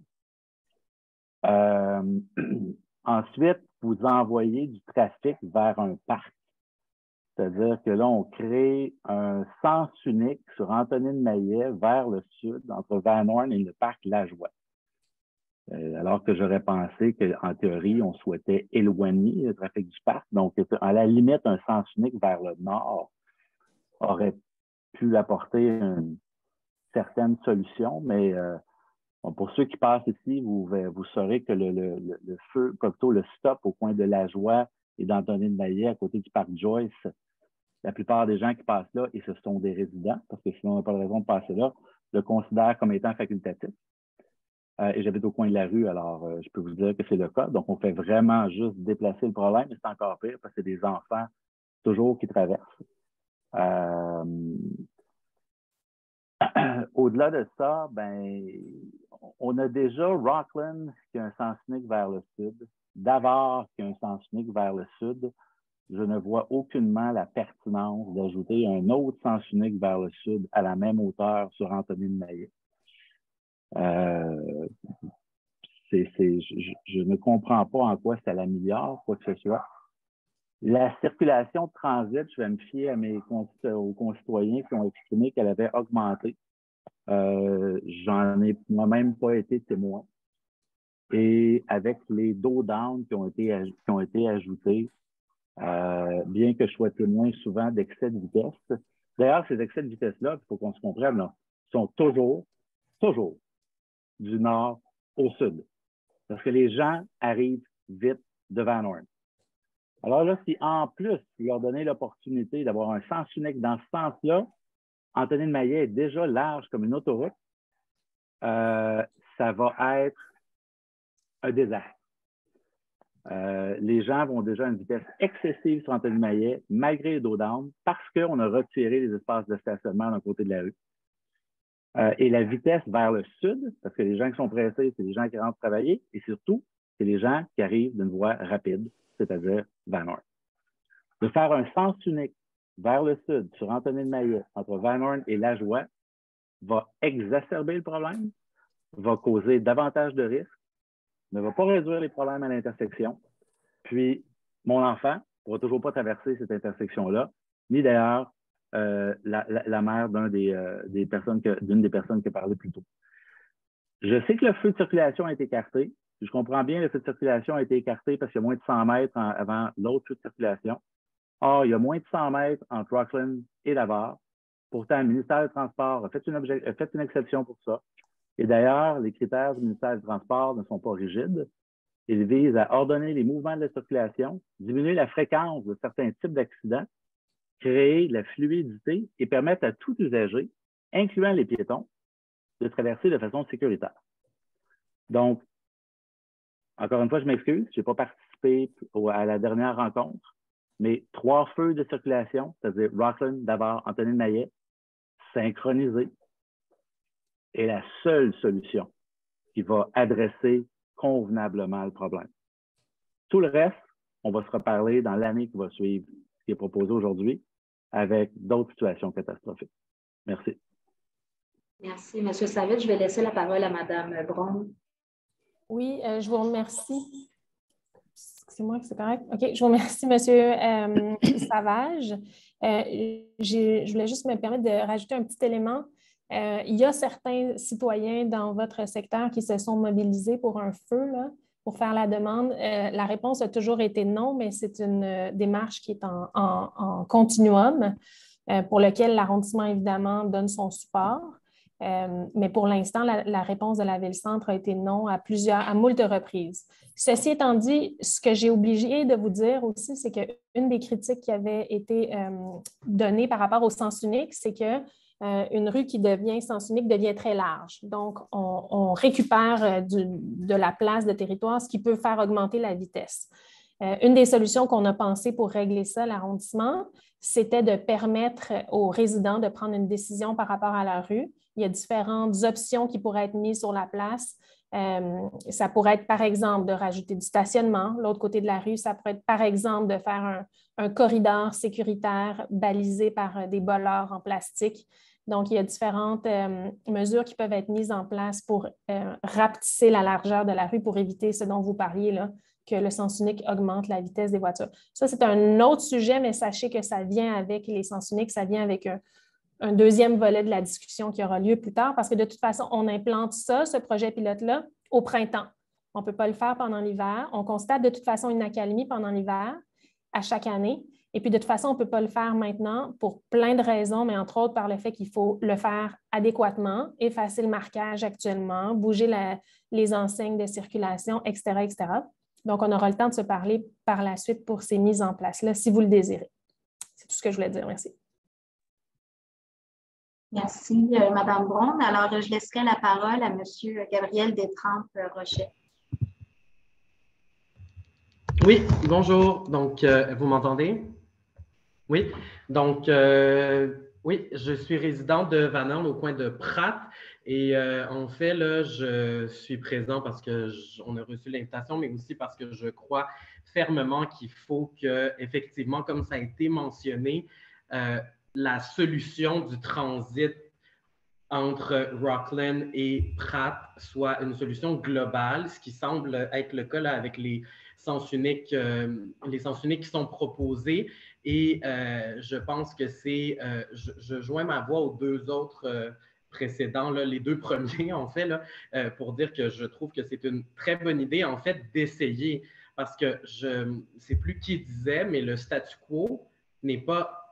[CLEARS THROAT] ensuite, vous envoyez du trafic vers un parc. C'est-à-dire que là, on crée un sens unique sur Antonine Maillet vers le sud, entre Van Horn et le parc Lajoie. Euh, alors que j'aurais pensé qu'en théorie, on souhaitait éloigner le trafic du parc. Donc, à la limite, un sens unique vers le nord aurait pu apporter une certaine solution, mais euh, pour ceux qui passent ici, vous, vous saurez que le, le, le feu, plutôt le stop au coin de la Joie et d'Anthony de Maillet à côté du parc Joyce, la plupart des gens qui passent là, et ce sont des résidents, parce que sinon on n'a pas de raison de passer là, le considèrent comme étant facultatif. Euh, et j'habite au coin de la rue, alors euh, je peux vous dire que c'est le cas. Donc, on fait vraiment juste déplacer le problème, mais c'est encore pire parce que c'est des enfants toujours qui traversent. Euh, [CLEARS THROAT] Au-delà de ça, ben, on a déjà Rockland qui a un sens unique vers le sud, Davar qui a un sens unique vers le sud. Je ne vois aucunement la pertinence d'ajouter un autre sens unique vers le sud à la même hauteur sur Anthony de Maillet. Euh, je, ne comprends pas en quoi ça l'améliore, quoi que ce soit. La circulation de transit, je vais me fier à mes aux concitoyens qui ont exprimé qu'elle avait augmenté. Euh, J'en ai moi-même pas été témoin. Et avec les dos down qui ont été, qui ont été ajoutés, euh, bien que je sois témoin souvent d'excès de vitesse. D'ailleurs, ces excès de vitesse-là, il faut qu'on se comprenne, là, sont toujours, toujours du nord au sud. Parce que les gens arrivent vite de Van Horn. Alors là, si en plus, leur donnez l'opportunité d'avoir un sens unique dans ce sens-là, Anthony de Maillet est déjà large comme une autoroute, euh, ça va être un désastre. Euh, les gens vont déjà à une vitesse excessive sur Anthony Maillet, malgré les dos down, parce qu'on a retiré les espaces de stationnement d'un côté de la rue. Euh, et la vitesse vers le sud, parce que les gens qui sont pressés, c'est les gens qui rentrent travailler, et surtout, c'est les gens qui arrivent d'une voie rapide, c'est-à-dire Van Horn. De faire un sens unique vers le sud, sur Anthony de Maillet, entre Van Horn et La Joie, va exacerber le problème, va causer davantage de risques, ne va pas réduire les problèmes à l'intersection. Puis, mon enfant ne pourra toujours pas traverser cette intersection-là, ni d'ailleurs euh, la, mère d'une des, euh, d'une des personnes qui a parlé plus tôt. Je sais que le feu de circulation a été écarté. Je comprends bien, le feu de circulation a été écarté parce qu'il y a moins de 100 mètres avant l'autre feu de circulation. Or, il y a moins de 100 mètres entre Rockland et Lavar. Pourtant, le ministère du Transport a fait une, exception pour ça. Et d'ailleurs, les critères du ministère du Transport ne sont pas rigides. Ils visent à ordonner les mouvements de la circulation, diminuer la fréquence de certains types d'accidents, créer la fluidité et permettre à tout usager, incluant les piétons, de traverser de façon sécuritaire. Donc, encore une fois, je m'excuse, je n'ai pas participé à la dernière rencontre, mais trois feux de circulation, c'est-à-dire Rockland, d'abord, Anthony Maillet, synchronisés, est la seule solution qui va adresser convenablement le problème. Tout le reste, on va se reparler dans l'année qui va suivre, ce qui est proposé aujourd'hui, avec d'autres situations catastrophiques. Merci. Merci, M. Savage. Je vais laisser la parole à Mme Braun. Oui, euh, je vous remercie. C'est moi c'est correct. OK, je vous remercie, M. Euh, [COUGHS] Savage. Euh, je voulais juste me permettre de rajouter un petit élément. il y a certains citoyens dans votre secteur qui se sont mobilisés pour un feu, pour faire la demande. la réponse a toujours été non, mais c'est une démarche qui est en, en continuum, pour lequel l'arrondissement, évidemment, donne son support. Euh, mais pour l'instant, la, réponse de la Ville-Centre a été non à plusieurs, à moult reprises. Ceci étant dit, ce que j'ai oublié de vous dire aussi, c'est qu'une des critiques qui avait été euh, donnée par rapport au sens unique, c'est que une rue qui devient sens unique devient très large. Donc, on, récupère de la place de territoire, ce qui peut faire augmenter la vitesse. une des solutions qu'on a pensées pour régler ça, l'arrondissement, c'était de permettre aux résidents de prendre une décision par rapport à la rue. Il y a différentes options qui pourraient être mises sur la place. Euh, ça pourrait être, par exemple, de rajouter du stationnement. L'autre côté de la rue, ça pourrait être, par exemple, de faire un, corridor sécuritaire balisé par euh, des bollards en plastique. Donc, il y a différentes euh, mesures qui peuvent être mises en place pour rapetisser la largeur de la rue pour éviter ce dont vous parliez, là, que le sens unique augmente la vitesse des voitures. Ça, c'est un autre sujet, mais sachez que ça vient avec les sens uniques, ça vient avec un, deuxième volet de la discussion qui aura lieu plus tard, parce que de toute façon, on implante ça, ce projet pilote-là, au printemps. On ne peut pas le faire pendant l'hiver. On constate de toute façon une accalmie pendant l'hiver à chaque année. Et puis, de toute façon, on ne peut pas le faire maintenant pour plein de raisons, mais entre autres par le fait qu'il faut le faire adéquatement, effacer le marquage actuellement, bouger les enseignes de circulation, etc., etc. Donc, on aura le temps de se parler par la suite pour ces mises en place-là, si vous le désirez. C'est tout ce que je voulais dire. Merci. Merci, euh, Braun. Alors, je laisserai la parole à M. Gabriel Détrempe-Rochet. Oui, bonjour. Donc, euh, vous m'entendez? Oui. Donc, euh, oui, je suis résident de Vanon au coin de Pratt. Et euh, en fait, là, je suis présent parce qu'on a reçu l'invitation, mais aussi parce que je crois fermement qu'il faut que, effectivement, comme ça a été mentionné, euh, la solution du transit entre Rockland et Pratt soit une solution globale, ce qui semble être le cas avec les sens uniques, euh, les sens uniques qui sont proposés. Et je pense que c'est, je, je, joins ma voix aux deux autres précédents, les deux [LAUGHS] premiers, en fait, là, euh, pour dire que je trouve que c'est une très bonne idée, en fait, d'essayer. Parce que je sais plus qui disait, mais le statu quo n'est pas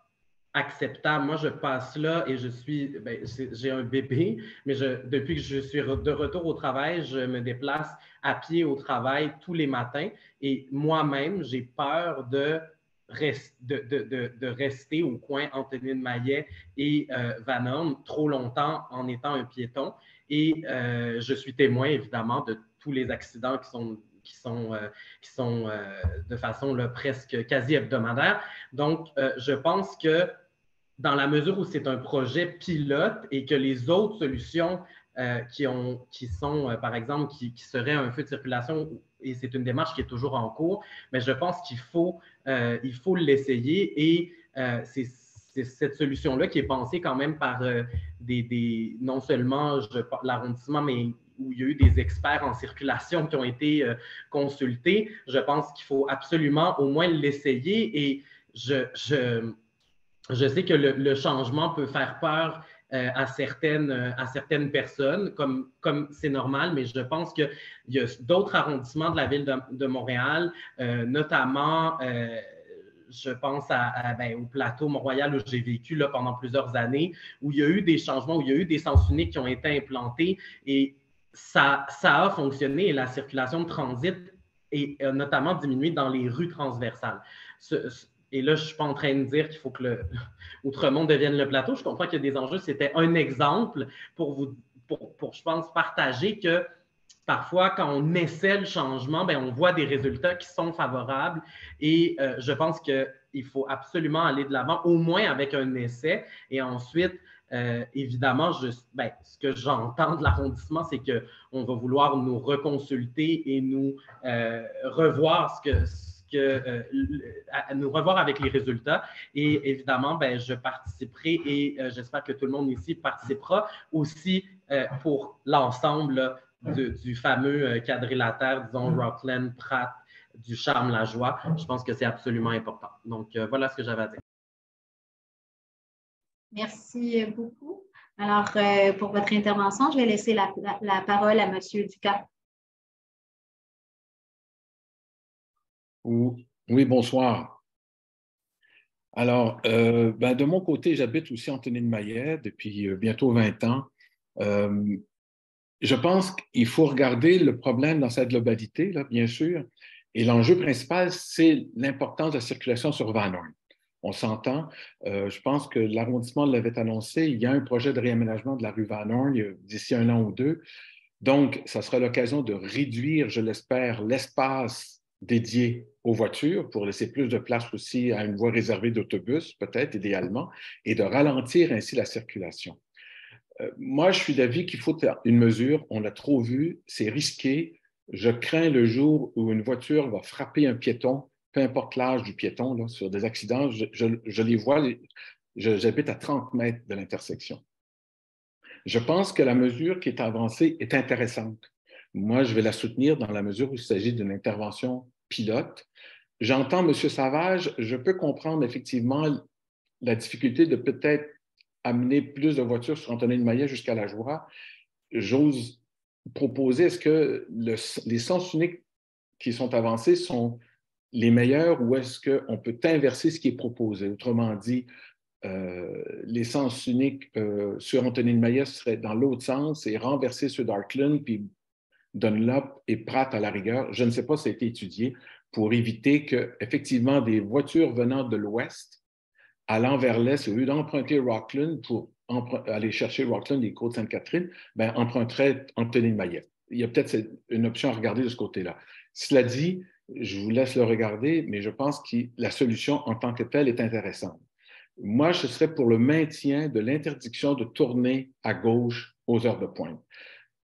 acceptable. Moi, je passe là et je suis, ben, j'ai un bébé, mais depuis que je suis de retour au travail, je me déplace à pied au travail tous les matins et moi-même, j'ai peur de rester au coin Anthony de Maillet et euh, Van trop longtemps en étant un piéton. Et euh, je suis témoin, évidemment, de tous les accidents qui sont, qui sont, euh, qui sont de façon presque quasi hebdomadaire. Donc, je pense que dans la mesure où c'est un projet pilote et que les autres solutions qui, ont, qui sont, par exemple, qui, qui, seraient un feu de circulation et c'est une démarche qui est toujours en cours, mais je pense qu'il faut, euh, il faut l'essayer et euh, c'est cette solution-là qui est pensée quand même par euh, des, non seulement l'arrondissement, mais où il y a eu des experts en circulation qui ont été consultés. Je pense qu'il faut absolument au moins l'essayer et je, je, je sais que le, changement peut faire peur euh, à, certaines, euh, à certaines personnes, comme comme c'est normal, mais je pense qu'il y a d'autres arrondissements de la ville de, Montréal, euh, notamment je pense à, ben, au plateau Mont-Royal où j'ai vécu là, pendant plusieurs années, où il y a eu des changements, où il y a eu des sens uniques qui ont été implantés et ça, ça a fonctionné et la circulation de transit est notamment diminuée dans les rues transversales. Et là, je ne suis pas en train de dire qu'il faut que le [LAUGHS] Outremont devienne le plateau. Je comprends qu'il y a des enjeux. C'était un exemple pour vous, pour, je pense, partager que parfois, quand on essaie le changement, bien, on voit des résultats qui sont favorables. Et euh, je pense qu'il faut absolument aller de l'avant, au moins avec un essai. Et ensuite, euh, évidemment, ben, ce que j'entends de l'arrondissement, c'est qu'on va vouloir nous reconsulter et nous euh, revoir ce que euh, à nous revoir avec les résultats. Et évidemment, ben, je participerai et euh, j'espère que tout le monde ici participera aussi euh, pour l'ensemble du fameux quadrilatère, disons, mm. Rockland, Pratt, du charme, la joie. Je pense que c'est absolument important. Donc, voilà ce que j'avais à dire. Merci beaucoup. Alors, pour votre intervention, je vais laisser la, la parole à M. Ducat. Oui, bonsoir. Alors, euh, ben, de mon côté, j'habite aussi Anthony de Maillet depuis euh, bientôt 20 ans. Euh, je pense qu'il faut regarder le problème dans sa globalité, bien sûr. Et l'enjeu principal, c'est l'importance de la circulation sur Van Horn. on s'entend. Je pense que l'arrondissement l'avait annoncé. Il y a un projet de réaménagement de la rue Van Horn d'ici un an ou deux. Donc, ça sera l'occasion de réduire, je l'espère, l'espace dédié aux voitures pour laisser plus de place aussi à une voie réservée d'autobus, peut-être idéalement, et de ralentir ainsi la circulation. Euh, moi, je suis d'avis qu'il faut une mesure. On l'a trop vu, c'est risqué. Je crains le jour où une voiture va frapper un piéton peu importe l'âge du piéton, sur des accidents, je, les vois, j'habite à 30 mètres de l'intersection. Je pense que la mesure qui est avancée est intéressante. Moi, je vais la soutenir dans la mesure où il s'agit d'une intervention pilote. J'entends M. Savage, je peux comprendre effectivement la difficulté de peut-être amener plus de voitures sur Antonin de Maillet jusqu'à la joie. J'ose proposer, est-ce que les sens uniques qui sont avancés sont les meilleurs ou est-ce qu'on peut inverser ce qui est proposé? Autrement dit, euh, l'essence unique euh, sur Anthony de Maillet serait dans l'autre sens et renverser sur Darkland, puis Dunlop et Pratt à la rigueur. Je ne sais pas si ça a été étudié pour éviter que, effectivement, des voitures venant de l'ouest allant vers l'est, au lieu d'emprunter Rockland pour aller chercher Rockland et Côte-Sainte-Catherine, ben, emprunterait Anthony Maillet. Il y a peut-être une option à regarder de ce côté-là. Cela dit, je vous laisse le regarder, mais je pense que la solution en tant que telle est intéressante. Moi, je serais pour le maintien de l'interdiction de tourner à gauche aux heures de pointe.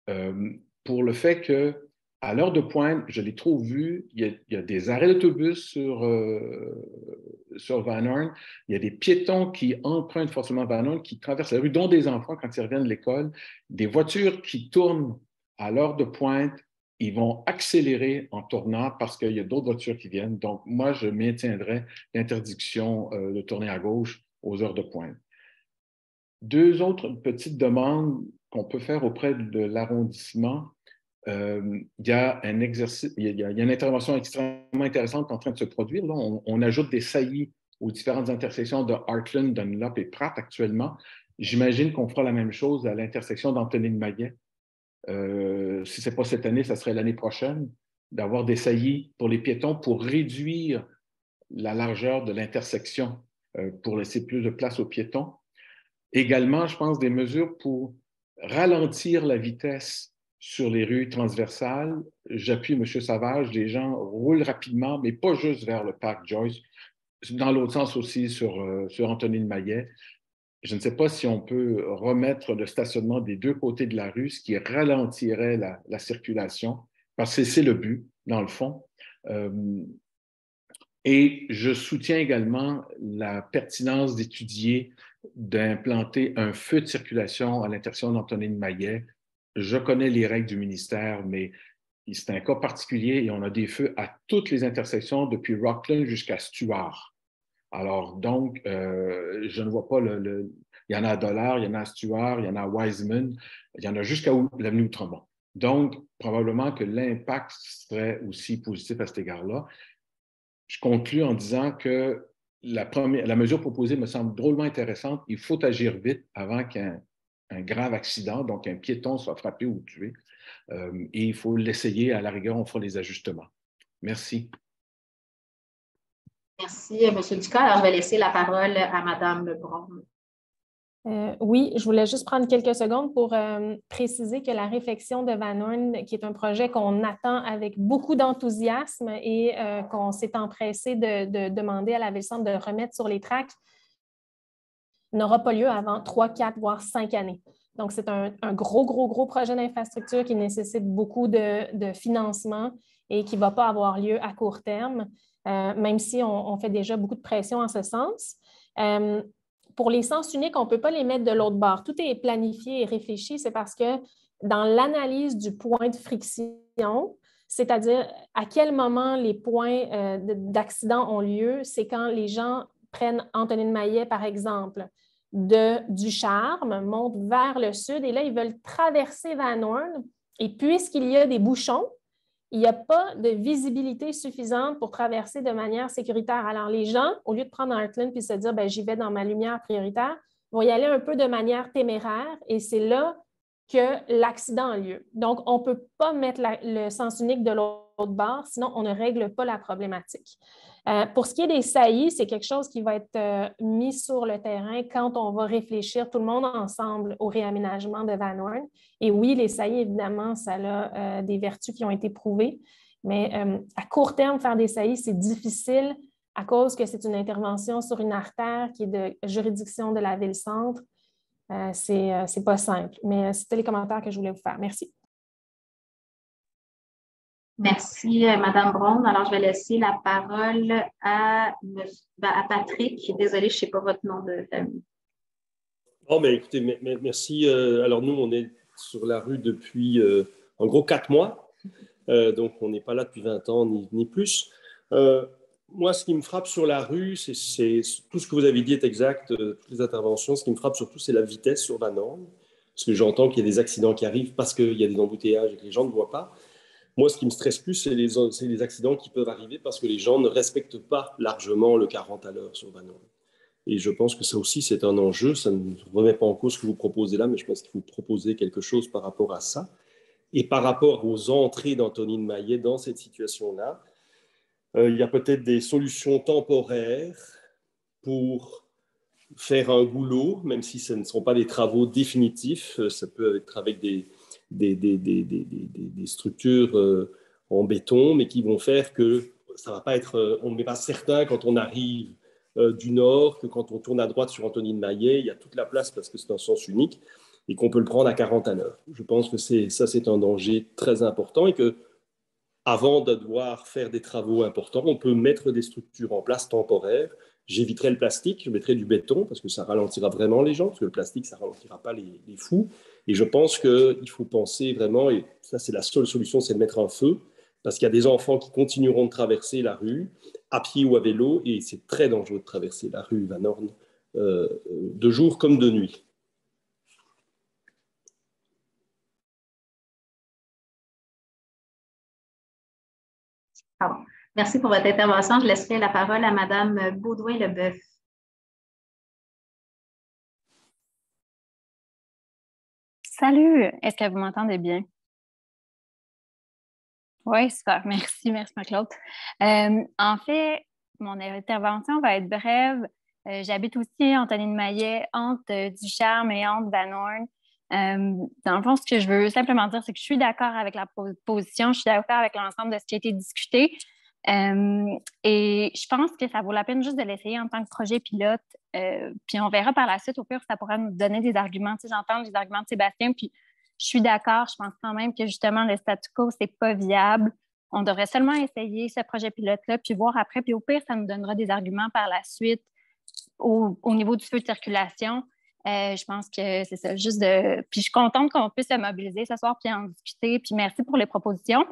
Euh, pour le fait que à l'heure de pointe, je l'ai trop vu, il y a, des arrêts d'autobus sur, euh, sur Van Horn, il y a des piétons qui empruntent forcément Van Horn, qui traversent la rue, dont des enfants quand ils reviennent de l'école, des voitures qui tournent à l'heure de pointe ils vont accélérer en tournant parce qu'il y a d'autres voitures qui viennent. Donc, moi, je maintiendrai l'interdiction euh, de tourner à gauche aux heures de pointe. Deux autres petites demandes qu'on peut faire auprès de l'arrondissement. Euh, il, y a un exercice, il y a, une intervention extrêmement intéressante en train de se produire. On, ajoute des saillies aux différentes intersections de Heartland, Dunlop et Pratt actuellement. J'imagine qu'on fera la même chose à l'intersection d'Anthony Maillet euh, si ce n'est pas cette année, ça serait l'année prochaine, d'avoir des saillies pour les piétons pour réduire la largeur de l'intersection, euh, pour laisser plus de place aux piétons. Également, je pense des mesures pour ralentir la vitesse sur les rues transversales. J'appuie M. Savage, les gens roulent rapidement, mais pas juste vers le parc Joyce, dans l'autre sens aussi sur, euh, sur Anthony de Maillet je ne sais pas si on peut remettre le stationnement des deux côtés de la rue, ce qui ralentirait la, circulation, parce que c'est le but, dans le fond. Euh, et je soutiens également la pertinence d'étudier, d'implanter un feu de circulation à l'intersection d'Antonine Maillet. Je connais les règles du ministère, mais c'est un cas particulier et on a des feux à toutes les intersections depuis Rockland jusqu'à Stuart. Alors, donc, euh, je ne vois pas le, Il y en a à Dollar, il y en a à Stuart, il y en a à Wiseman, il y en a jusqu'à l'avenue Outremont. Donc, probablement que l'impact serait aussi positif à cet égard-là. Je conclue en disant que la, première, la mesure proposée me semble drôlement intéressante. Il faut agir vite avant qu'un grave accident, donc un piéton, soit frappé ou tué. Euh, et il faut l'essayer. À la rigueur, on fera les ajustements. Merci. Merci, M. Ducas. Alors, je vais laisser la parole à Mme Lebrun. Euh, oui, je voulais juste prendre quelques secondes pour euh, préciser que la réflexion de Van Horn, qui est un projet qu'on attend avec beaucoup d'enthousiasme et euh, qu'on s'est empressé de, demander à la Ville-Centre de remettre sur les tracks, n'aura pas lieu avant trois, quatre, voire cinq années. Donc, c'est un, gros, gros, gros projet d'infrastructure qui nécessite beaucoup de financement et qui ne va pas avoir lieu à court terme. Euh, même si on, fait déjà beaucoup de pression en ce sens. Euh, pour les sens uniques, on ne peut pas les mettre de l'autre bord. Tout est planifié et réfléchi. C'est parce que dans l'analyse du point de friction, c'est-à-dire à quel moment les points euh, d'accident ont lieu, c'est quand les gens prennent Antonine Maillet, par exemple, de, du Charme, montent vers le sud et là, ils veulent traverser Van Horn. Et puisqu'il y a des bouchons, il n'y a pas de visibilité suffisante pour traverser de manière sécuritaire. Alors, les gens, au lieu de prendre Heartland puis se dire, ben, j'y vais dans ma lumière prioritaire, vont y aller un peu de manière téméraire et c'est là que l'accident a lieu. Donc, on ne peut pas mettre le sens unique de l'autre bord, sinon on ne règle pas la problématique. Euh, pour ce qui est des saillies, c'est quelque chose qui va être euh, mis sur le terrain quand on va réfléchir tout le monde ensemble au réaménagement de Van Horn. Et oui, les saillies, évidemment, ça a euh, des vertus qui ont été prouvées, mais à court terme, faire des saillies, c'est difficile à cause que c'est une intervention sur une artère qui est de juridiction de la ville-centre. c'est pas simple, mais c'était les commentaires que je voulais vous faire. Merci. Merci, euh, Madame Braun. Alors, je vais laisser la parole à, ben, à Patrick. Désolée, je ne sais pas votre nom de famille. Bon, mais écoutez, merci. Euh, alors, nous, on est sur la rue depuis, euh, en gros, quatre mois. donc, on n'est pas là depuis 20 ans, ni, plus. moi, ce qui me frappe sur la rue, c'est tout ce que vous avez dit est exact, toutes les interventions. Ce qui me frappe surtout, c'est la vitesse sur la norme. Parce que j'entends qu'il y a des accidents qui arrivent parce qu'il y a des embouteillages et que les gens ne voient pas. Moi, ce qui me stresse plus, c'est les, accidents qui peuvent arriver parce que les gens ne respectent pas largement le 40 à l'heure sur Banon. Et je pense que ça aussi, c'est un enjeu. Ça ne remet pas en cause ce que vous proposez là, mais je pense qu'il faut proposer quelque chose par rapport à ça. Et par rapport aux entrées d'Antonine Maillet dans cette situation-là, euh, il y a peut-être des solutions temporaires pour faire un goulot, même si ce ne sont pas des travaux définitifs. Euh, ça peut être avec des, des, des, des, des structures euh, en béton, mais qui vont faire que ça va pas être, euh, on n'est pas certain quand on arrive euh, du nord que quand on tourne à droite sur Antonine Maillet, il y a toute la place parce que c'est un sens unique et qu'on peut le prendre à 40 à l'heure. Je pense que ça, c'est un danger très important et que avant de devoir faire des travaux importants, on peut mettre des structures en place temporaires. J'éviterai le plastique, je mettrai du béton parce que ça ralentira vraiment les gens, parce que le plastique, ça ralentira pas les, les fous. Et je pense qu'il faut penser vraiment, et ça c'est la seule solution, c'est de mettre un feu, parce qu'il y a des enfants qui continueront de traverser la rue à pied ou à vélo, et c'est très dangereux de traverser la rue Van Horn euh, de jour comme de nuit. Merci pour votre intervention. Je laisserai la parole à Mme Baudouin-Leboeuf. Salut, est-ce que vous m'entendez bien? Oui, super. Merci, merci, Marc-Claude. Euh, en fait, mon intervention va être brève. Euh, j'habite aussi Antonine Maillet, entre euh, Ducharme et entre Van Horn. dans le fond, ce que je veux simplement dire, c'est que je suis d'accord avec la position, je suis d'accord avec l'ensemble de ce qui a été discuté. Euh, et je pense que ça vaut la peine juste de l'essayer en tant que projet pilote. Euh, puis on verra par la suite, au pire, ça pourra nous donner des arguments. Tu sais, J'entends les arguments de Sébastien, puis je suis d'accord. Je pense quand même que justement, le statu quo, ce n'est pas viable. On devrait seulement essayer ce projet pilote-là, puis voir après. Puis au pire, ça nous donnera des arguments par la suite au, niveau du feu de circulation. Euh, je pense que c'est ça, juste de. Puis je suis contente qu'on puisse se mobiliser ce soir puis en discuter. Puis merci pour les propositions.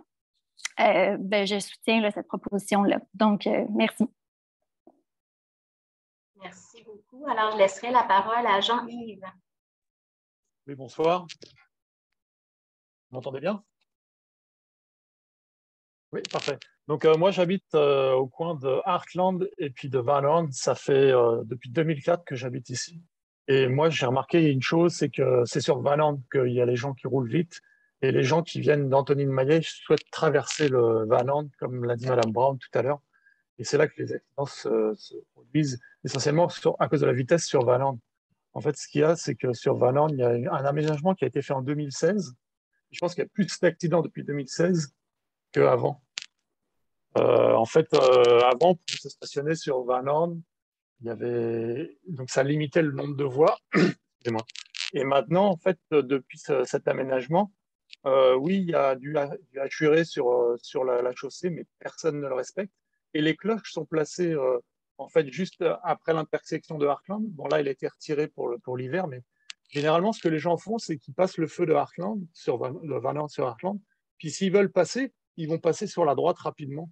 Euh, ben, je soutiens cette proposition-là. Donc, euh, merci. Merci beaucoup. Alors, je laisserai la parole à Jean-Yves. Oui, bonsoir. Vous m'entendez bien? Oui, parfait. Donc, euh, moi, j'habite au coin de Heartland et puis de Van Ça fait depuis 2004 que j'habite ici. Et moi, j'ai remarqué une chose, c'est que c'est sur Van qu'il y a les gens qui roulent vite et les gens qui viennent d'Antonine Maillet souhaitent traverser le Van comme l'a dit Mme Brown tout à l'heure. Et c'est là que les accidents se, produisent, essentiellement à cause de la vitesse sur Van En fait, ce qu'il y a, c'est que sur Van il y a un aménagement qui a été fait en 2016. Je pense qu'il y a plus d'accidents depuis 2016 qu'avant. Euh, en fait, euh, avant, pour se stationner sur Van il y avait donc ça limitait le nombre de voies. [COUGHS] Et maintenant, en fait, depuis cet aménagement, euh, oui, il y a du, du sur, euh, sur la, chaussée, mais personne ne le respecte. Et les cloches sont placées euh, en fait juste après l'intersection de Heartland. Bon, là, il a été retiré pour, l'hiver, mais généralement, ce que les gens font, c'est qu'ils passent le feu de Heartland, sur le Van sur Heartland, puis s'ils veulent passer, ils vont passer sur la droite rapidement.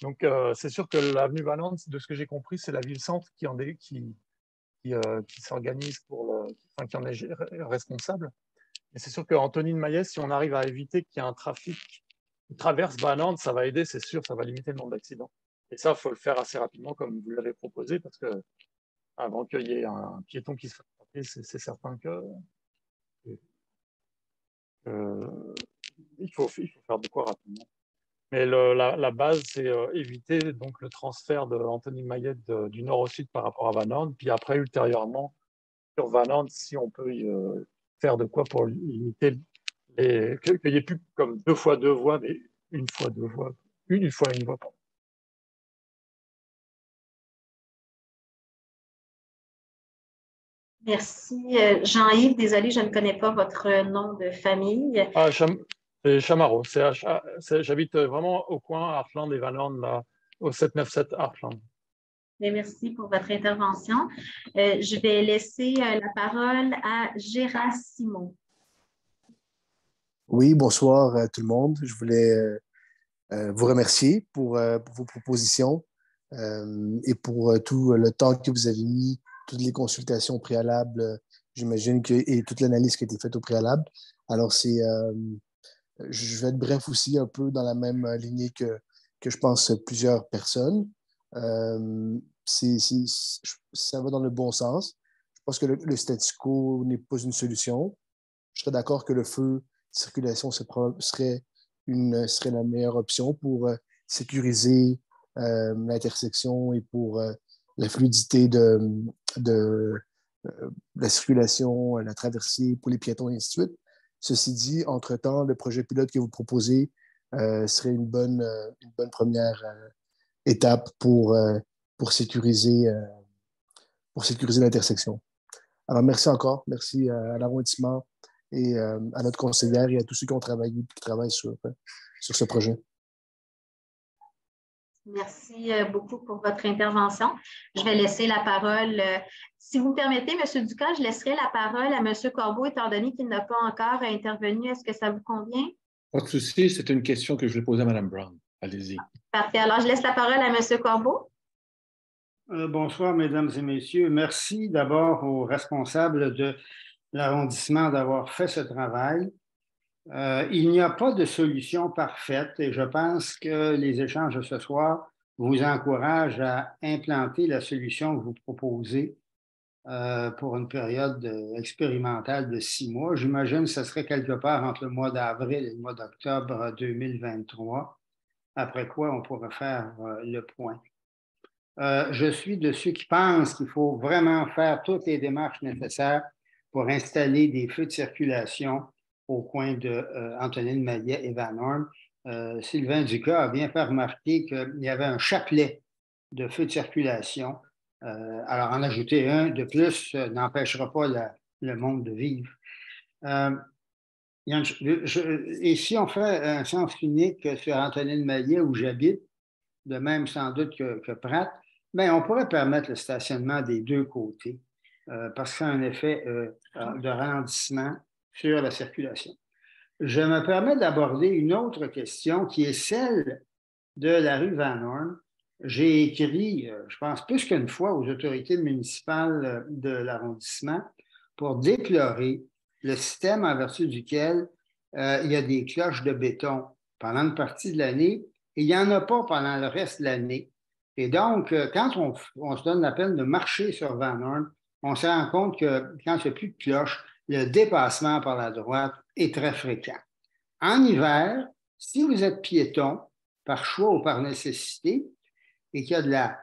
Donc, c'est sûr que l'avenue Van de ce que j'ai compris, c'est la ville-centre qui, en qui, qui, qui s'organise pour le, enfin, qui en est responsable. Et c'est sûr qu'Antonine Maillet, si on arrive à éviter qu'il y ait un trafic qui traverse Banande, ça va aider, c'est sûr, ça va limiter le nombre d'accidents. Et ça, il faut le faire assez rapidement, comme vous l'avez proposé, parce que avant qu'il y ait un piéton qui se fasse c'est certain que. il, faut, il faut faire de quoi rapidement. Mais la, base, c'est éviter donc, le transfert de Mayette du nord au sud par rapport à Van Puis après, ultérieurement, sur Van si on peut faire de quoi pour limiter les, qu'il n'y ait plus comme deux fois deux voix, mais une fois deux voix, une fois une voix. Merci. Euh, Jean-Yves, désolé, je ne connais pas votre nom de famille. Ah, c'est Chamaro. J'habite vraiment au coin Heartland et Valland, au 797 Heartland. Merci pour votre intervention. Euh, je vais laisser euh, la parole à Gérard Simon. Oui, bonsoir à tout le monde. Je voulais vous remercier pour, vos propositions et pour tout le temps que vous avez mis toutes les consultations préalables, j'imagine, que, et toute l'analyse qui a été faite au préalable. Alors, c'est, euh, je vais être bref aussi, un peu dans la même lignée que, que je pense plusieurs personnes. Euh, c'est, ça va dans le bon sens. Je pense que le, statu quo n'est pas une solution. Je serais d'accord que le feu de circulation serait, une, serait la meilleure option pour euh, sécuriser l'intersection et pour la fluidité de, de, euh, la circulation, la traversée pour les piétons et ainsi de suite. Ceci dit, entre-temps, le projet pilote que vous proposez euh, serait une bonne, euh, une bonne première étape pour, pour sécuriser, pour sécuriser l'intersection. Alors, merci encore. Merci à l'arrondissement et à notre conseillère et à tous ceux qui ont travaillé qui travaillent sur, sur ce projet. Merci euh, beaucoup pour votre intervention. Je vais laisser la parole, euh, si vous me permettez, M. Ducas, je laisserai la parole à M. Corbeau, étant donné qu'il n'a pas encore intervenu. Est-ce que ça vous convient? Pas de souci, c'est une question que je vais poser à Mme Brown. Allez-y. Parfait. Alors, je laisse la parole à M. Corbeau. Euh, bonsoir, Mesdames et Messieurs. Merci d'abord aux responsables de l'arrondissement d'avoir fait ce travail. Euh, il n'y a pas de solution parfaite et je pense que les échanges de ce soir vous encouragent à implanter la solution que vous proposez euh, pour une période expérimentale de six mois. J'imagine que ce serait quelque part entre le mois d'avril et le mois d'octobre 2023, après quoi on pourrait faire le point. Je suis de ceux qui pensent qu'il faut vraiment faire toutes les démarches nécessaires pour installer des feux de circulation au coin de euh, Antonine Maillet et Van Horn, euh, Sylvain Ducas a bien fait remarquer qu'il y avait un chapelet de feux de circulation. Euh, alors, en ajouter un de plus n'empêchera pas le monde de vivre. et si on fait un sens unique sur Antonine Maillet où j'habite, de même sans doute que, que Pratt, bien, on pourrait permettre le stationnement des deux côtés parce que c'est un effet de ralentissement sur la circulation. Je me permets d'aborder une autre question qui est celle de la rue Van Horn. J'ai écrit, euh, je pense, plus qu'une fois aux autorités municipales de l'arrondissement pour déplorer le système en vertu duquel euh, il y a des cloches de béton pendant une partie de l'année il n'y en a pas pendant le reste de l'année. Et donc, euh, quand on, on, se donne la peine de marcher sur Van Horn, on se rend compte que quand il n'y a plus de cloches, le dépassement par la droite est très fréquent. En hiver, si vous êtes piéton, par choix ou par nécessité, et qu'il y a de la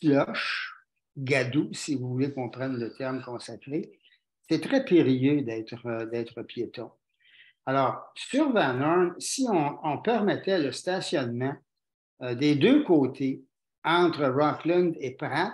floche, gadou, si vous voulez qu'on prenne le terme consacré, c'est très périlleux d'être, euh, piéton. Alors, sur Van Horn, si on, permettait le stationnement euh, des deux côtés entre Rockland et Pratt,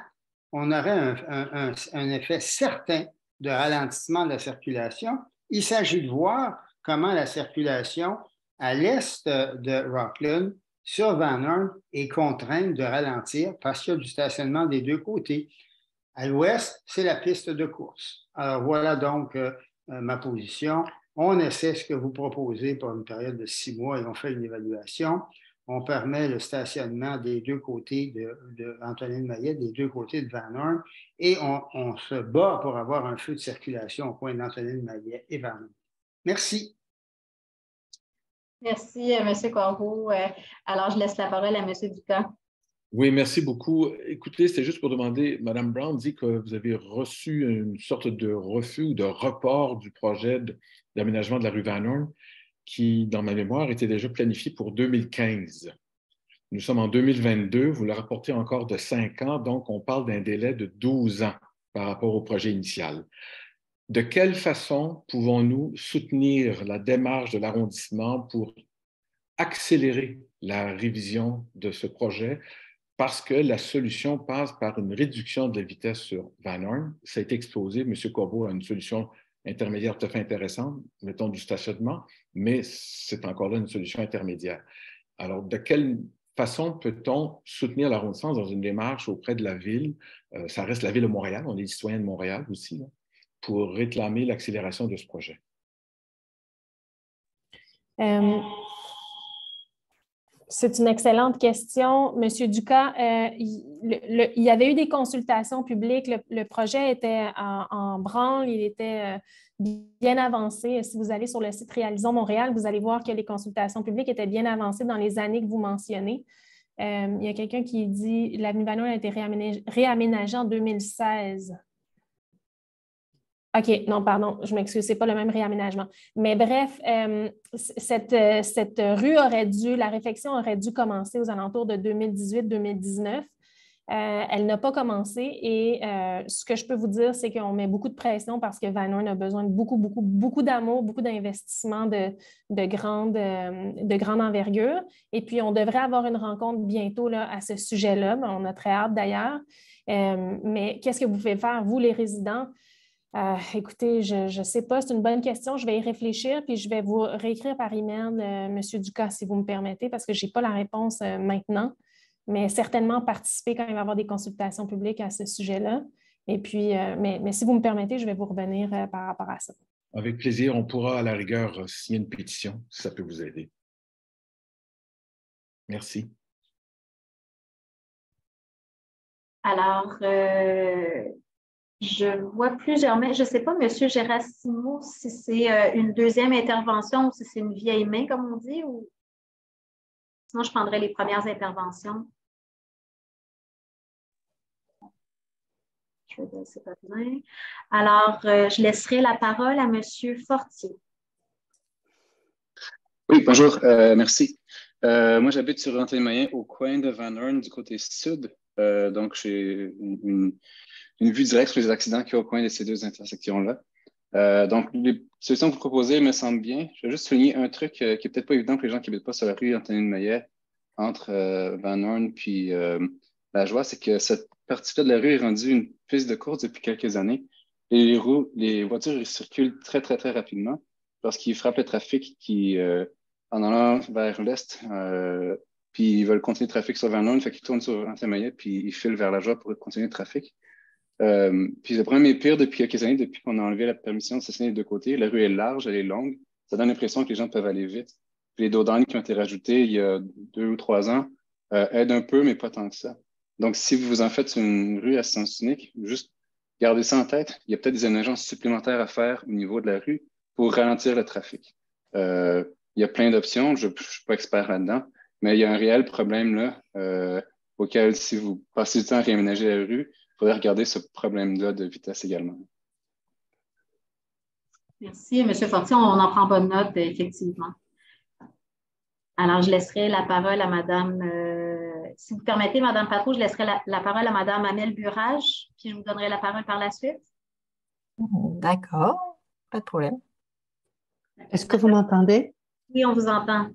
on aurait un effet certain de ralentissement de la circulation. Il s'agit de voir comment la circulation à l'est de Rockland sur Van Horn est contrainte de ralentir parce qu'il y a du stationnement des deux côtés. À l'ouest, c'est la piste de course. Alors voilà donc euh, ma position. On essaie ce que vous proposez pour une période de six mois et on fait une évaluation on permet le stationnement des deux côtés de, de Maillet, des deux côtés de Van Horn, et on, se bat pour avoir un feu de circulation au coin d'Antonine Maillet et Van Horn. Merci. Merci, euh, M. Corbeau. Euh, alors, je laisse la parole à M. Ducas. Oui, merci beaucoup. Écoutez, c'est juste pour demander, Mme Brown dit que vous avez reçu une sorte de refus ou de report du projet d'aménagement de la rue Van Horn qui, dans ma mémoire, était déjà planifié pour 2015. Nous sommes en 2022, vous le rapportez encore de cinq ans, donc on parle d'un délai de 12 ans par rapport au projet initial. De quelle façon pouvons-nous soutenir la démarche de l'arrondissement pour accélérer la révision de ce projet? Parce que la solution passe par une réduction de la vitesse sur Van Horn. Ça a été exposé, M. Corbeau a une solution intermédiaire tout à fait intéressante, mettons du stationnement, mais c'est encore là une solution intermédiaire. Alors, de quelle façon peut-on soutenir l'arrondissement dans une démarche auprès de la ville? Euh, ça reste la ville de Montréal, on est citoyen de Montréal aussi, pour réclamer l'accélération de ce projet. Euh, c'est une excellente question. Monsieur Ducas, euh, il, y avait eu des consultations publiques. Le, projet était en, branle, il était euh, bien avancé. Si vous allez sur le site Réalisons Montréal, vous allez voir que les consultations publiques étaient bien avancées dans les années que vous mentionnez. Euh, il y a quelqu'un qui dit l'avenue Vallon a été réaménagée en 2016. OK, non, pardon, je m'excuse, ce n'est pas le même réaménagement. Mais bref, euh, cette, euh, cette, rue aurait dû, la réflexion aurait dû commencer aux alentours de 2018-2019. Euh, elle n'a pas commencé et ce que je peux vous dire, c'est qu'on met beaucoup de pression parce que Van Horn a besoin de beaucoup, beaucoup, beaucoup d'amour, beaucoup d'investissement de, de, grande, de envergure. Et puis, on devrait avoir une rencontre bientôt là, à ce sujet-là. On a très hâte d'ailleurs. mais qu'est-ce que vous pouvez faire, vous, les résidents? Euh, écoutez, je ne sais pas, c'est une bonne question. Je vais y réfléchir, puis je vais vous réécrire par email, euh, M. Ducas, si vous me permettez, parce que je n'ai pas la réponse euh, maintenant, mais certainement participer quand il va y avoir des consultations publiques à ce sujet-là. Et puis, mais, si vous me permettez, je vais vous revenir par rapport à ça. Avec plaisir, on pourra à la rigueur signer une pétition si ça peut vous aider. Merci. Alors, je vois plusieurs mains. Je ne sais pas, M. Gerassimo, si c'est euh, une deuxième intervention ou si c'est une vieille main, comme on dit, sinon je prendrai les premières interventions. Je vais pas bien. Alors, euh, je laisserai la parole à M. Fortier. Oui, bonjour, euh, merci. moi, j'habite sur Anthony au coin de Van Horn, du côté sud. donc, j'ai une vue directe sur les accidents qui y au coin de ces deux intersections-là. Euh, donc, les solutions que vous proposez me semblent bien. Je vais juste souligner un truc euh, qui n'est peut-être pas évident pour les gens qui n'habitent pas sur la rue Anthony de Maillet entre euh, Van Horn puis La Joie, c'est que cette partie-là de la rue est rendue une piste de course depuis quelques années. Les, voitures circulent très, très, très rapidement parce qu'ils frappent le trafic qui, en allant vers l'est, puis ils veulent continuer le trafic sur Van Horn, fait qu'ils tournent sur Maillet, puis ils filent vers La Joie pour continuer le trafic. Euh, puis le problème est pire depuis quelques années, depuis qu'on a enlevé la permission de stationner de côtés. La rue est large, elle est longue. Ça donne l'impression que les gens peuvent aller vite. Puis les dos qui ont été rajoutés il y a deux ou trois ans euh, aident un peu, mais pas tant que ça. Donc, si vous en faites une rue à sens unique, juste gardez ça en tête. Il y a peut-être des aménagements supplémentaires à faire au niveau de la rue pour ralentir le trafic. Euh, il y a plein d'options. Je ne suis pas expert là-dedans, mais il y a un réel problème là auquel, si vous passez du temps à réaménager la rue, faudrait regarder ce problème-là de vitesse également. Merci, M. Fortier. On en prend bonne note, effectivement. Alors, je laisserai la parole à Mme, euh, si vous permettez, Mme Patro, je laisserai la, parole à Mme Amel Burage, puis je vous donnerai la parole par la suite. D'accord, pas de problème. Est-ce que vous m'entendez? Oui, on vous entend.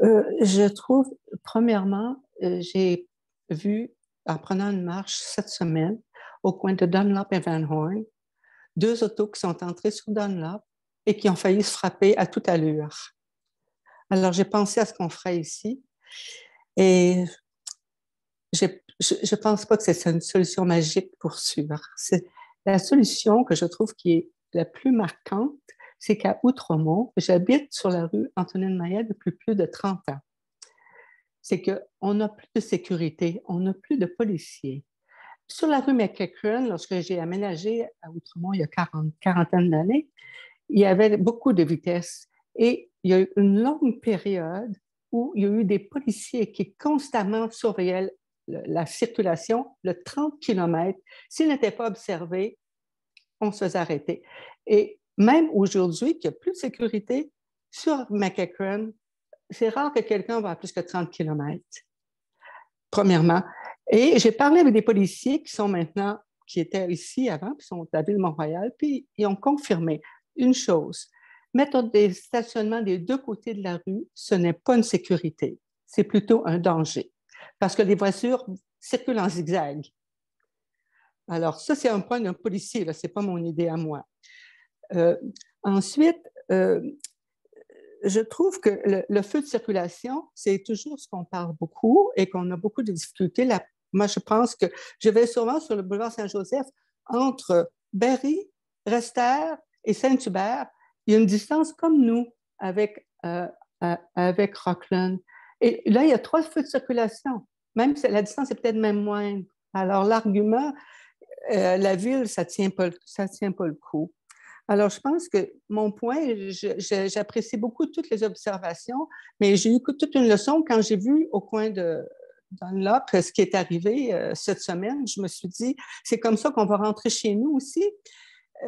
Euh, je trouve, premièrement, euh, j'ai vu en prenant une marche cette semaine au coin de Dunlop et Van Horn, deux autos qui sont entrées sur Dunlop et qui ont failli se frapper à toute allure. Alors, j'ai pensé à ce qu'on ferait ici et je ne pense pas que c'est une solution magique pour suivre. La solution que je trouve qui est la plus marquante, c'est qu'à Outremont, j'habite sur la rue Antonine Maillet depuis plus de 30 ans c'est qu'on n'a plus de sécurité, on n'a plus de policiers. Sur la rue McEachran, lorsque j'ai aménagé à Outremont il y a 40, quarantaine d'années, il y avait beaucoup de vitesse et il y a eu une longue période où il y a eu des policiers qui constamment surveillaient la circulation, le 30 km, s'il n'était pas observé, on se faisait arrêter. Et même aujourd'hui, qu'il n'y a plus de sécurité sur McEachran, c'est rare que quelqu'un va à plus que 30 km, premièrement. Et j'ai parlé avec des policiers qui sont maintenant, qui étaient ici avant, qui sont à Ville-Montréal, puis ils ont confirmé une chose. Mettre des stationnements des deux côtés de la rue, ce n'est pas une sécurité, c'est plutôt un danger, parce que les voitures circulent en zigzag. Alors, ça, c'est un point d'un policier, ce n'est pas mon idée à moi. Euh, ensuite, euh, je trouve que le, feu de circulation, c'est toujours ce qu'on parle beaucoup et qu'on a beaucoup de difficultés. moi, je pense que je vais souvent sur le boulevard Saint-Joseph entre Berry, Rester et Saint-Hubert. Il y a une distance comme nous avec, euh, avec Rockland. Et là, il y a trois feux de circulation. Même la distance est peut-être même moindre. Alors, l'argument, euh, la ville, ça ne tient, pas, tient pas le coup. Alors, je pense que mon point, j'apprécie beaucoup toutes les observations, mais j'ai eu toute une leçon quand j'ai vu au coin de Dunlop ce qui est arrivé euh, cette semaine. Je me suis dit, c'est comme ça qu'on va rentrer chez nous aussi. Euh,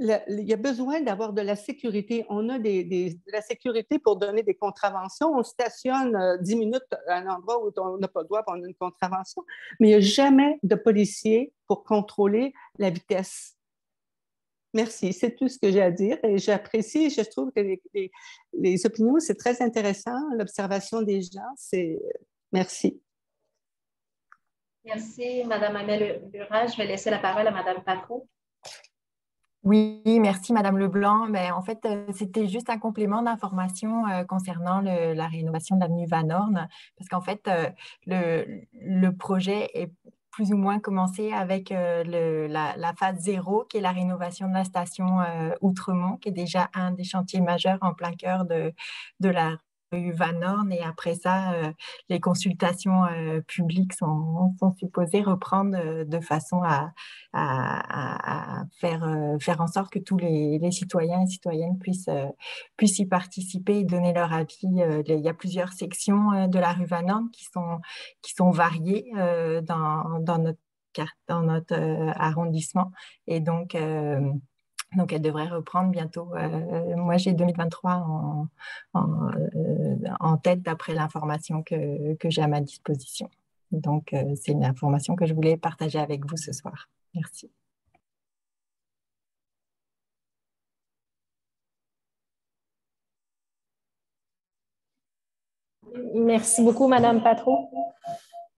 il y a besoin d'avoir de la sécurité. On a de la sécurité pour donner des contraventions. On stationne 10 minutes à un endroit où on n'a pas le droit, on a une contravention, mais il n'y a jamais de policier pour contrôler la vitesse Merci, c'est tout ce que j'ai à dire et j'apprécie, je trouve que les, opinions, c'est très intéressant, l'observation des gens, c'est... Merci. Merci, Madame Amel Lura. Je vais laisser la parole à Madame Patro. Oui, merci Madame Leblanc. Mais en fait, euh, c'était juste un complément d'information euh, concernant la rénovation de l'avenue Van Horn, parce qu'en fait, euh, le, le, projet est plus ou moins commencé avec euh, la, phase zéro, qui est la rénovation de la station euh, Outremont, qui est déjà un des chantiers majeurs en plein cœur de, de la Van Horn et après ça, euh, les consultations euh, publiques sont, supposées reprendre euh, de façon à, faire, faire en sorte que tous les, citoyens et citoyennes puissent, puissent y participer et donner leur avis. il y a plusieurs sections de la rue Van Horn qui sont, qui sont variées dans, dans, notre, dans notre arrondissement et donc donc, elle devrait reprendre bientôt. Euh, moi, j'ai 2023 en, euh, en, tête d'après l'information que, que j'ai à ma disposition. Donc, euh, c'est une information que je voulais partager avec vous ce soir. Merci. Merci beaucoup, Madame Patro.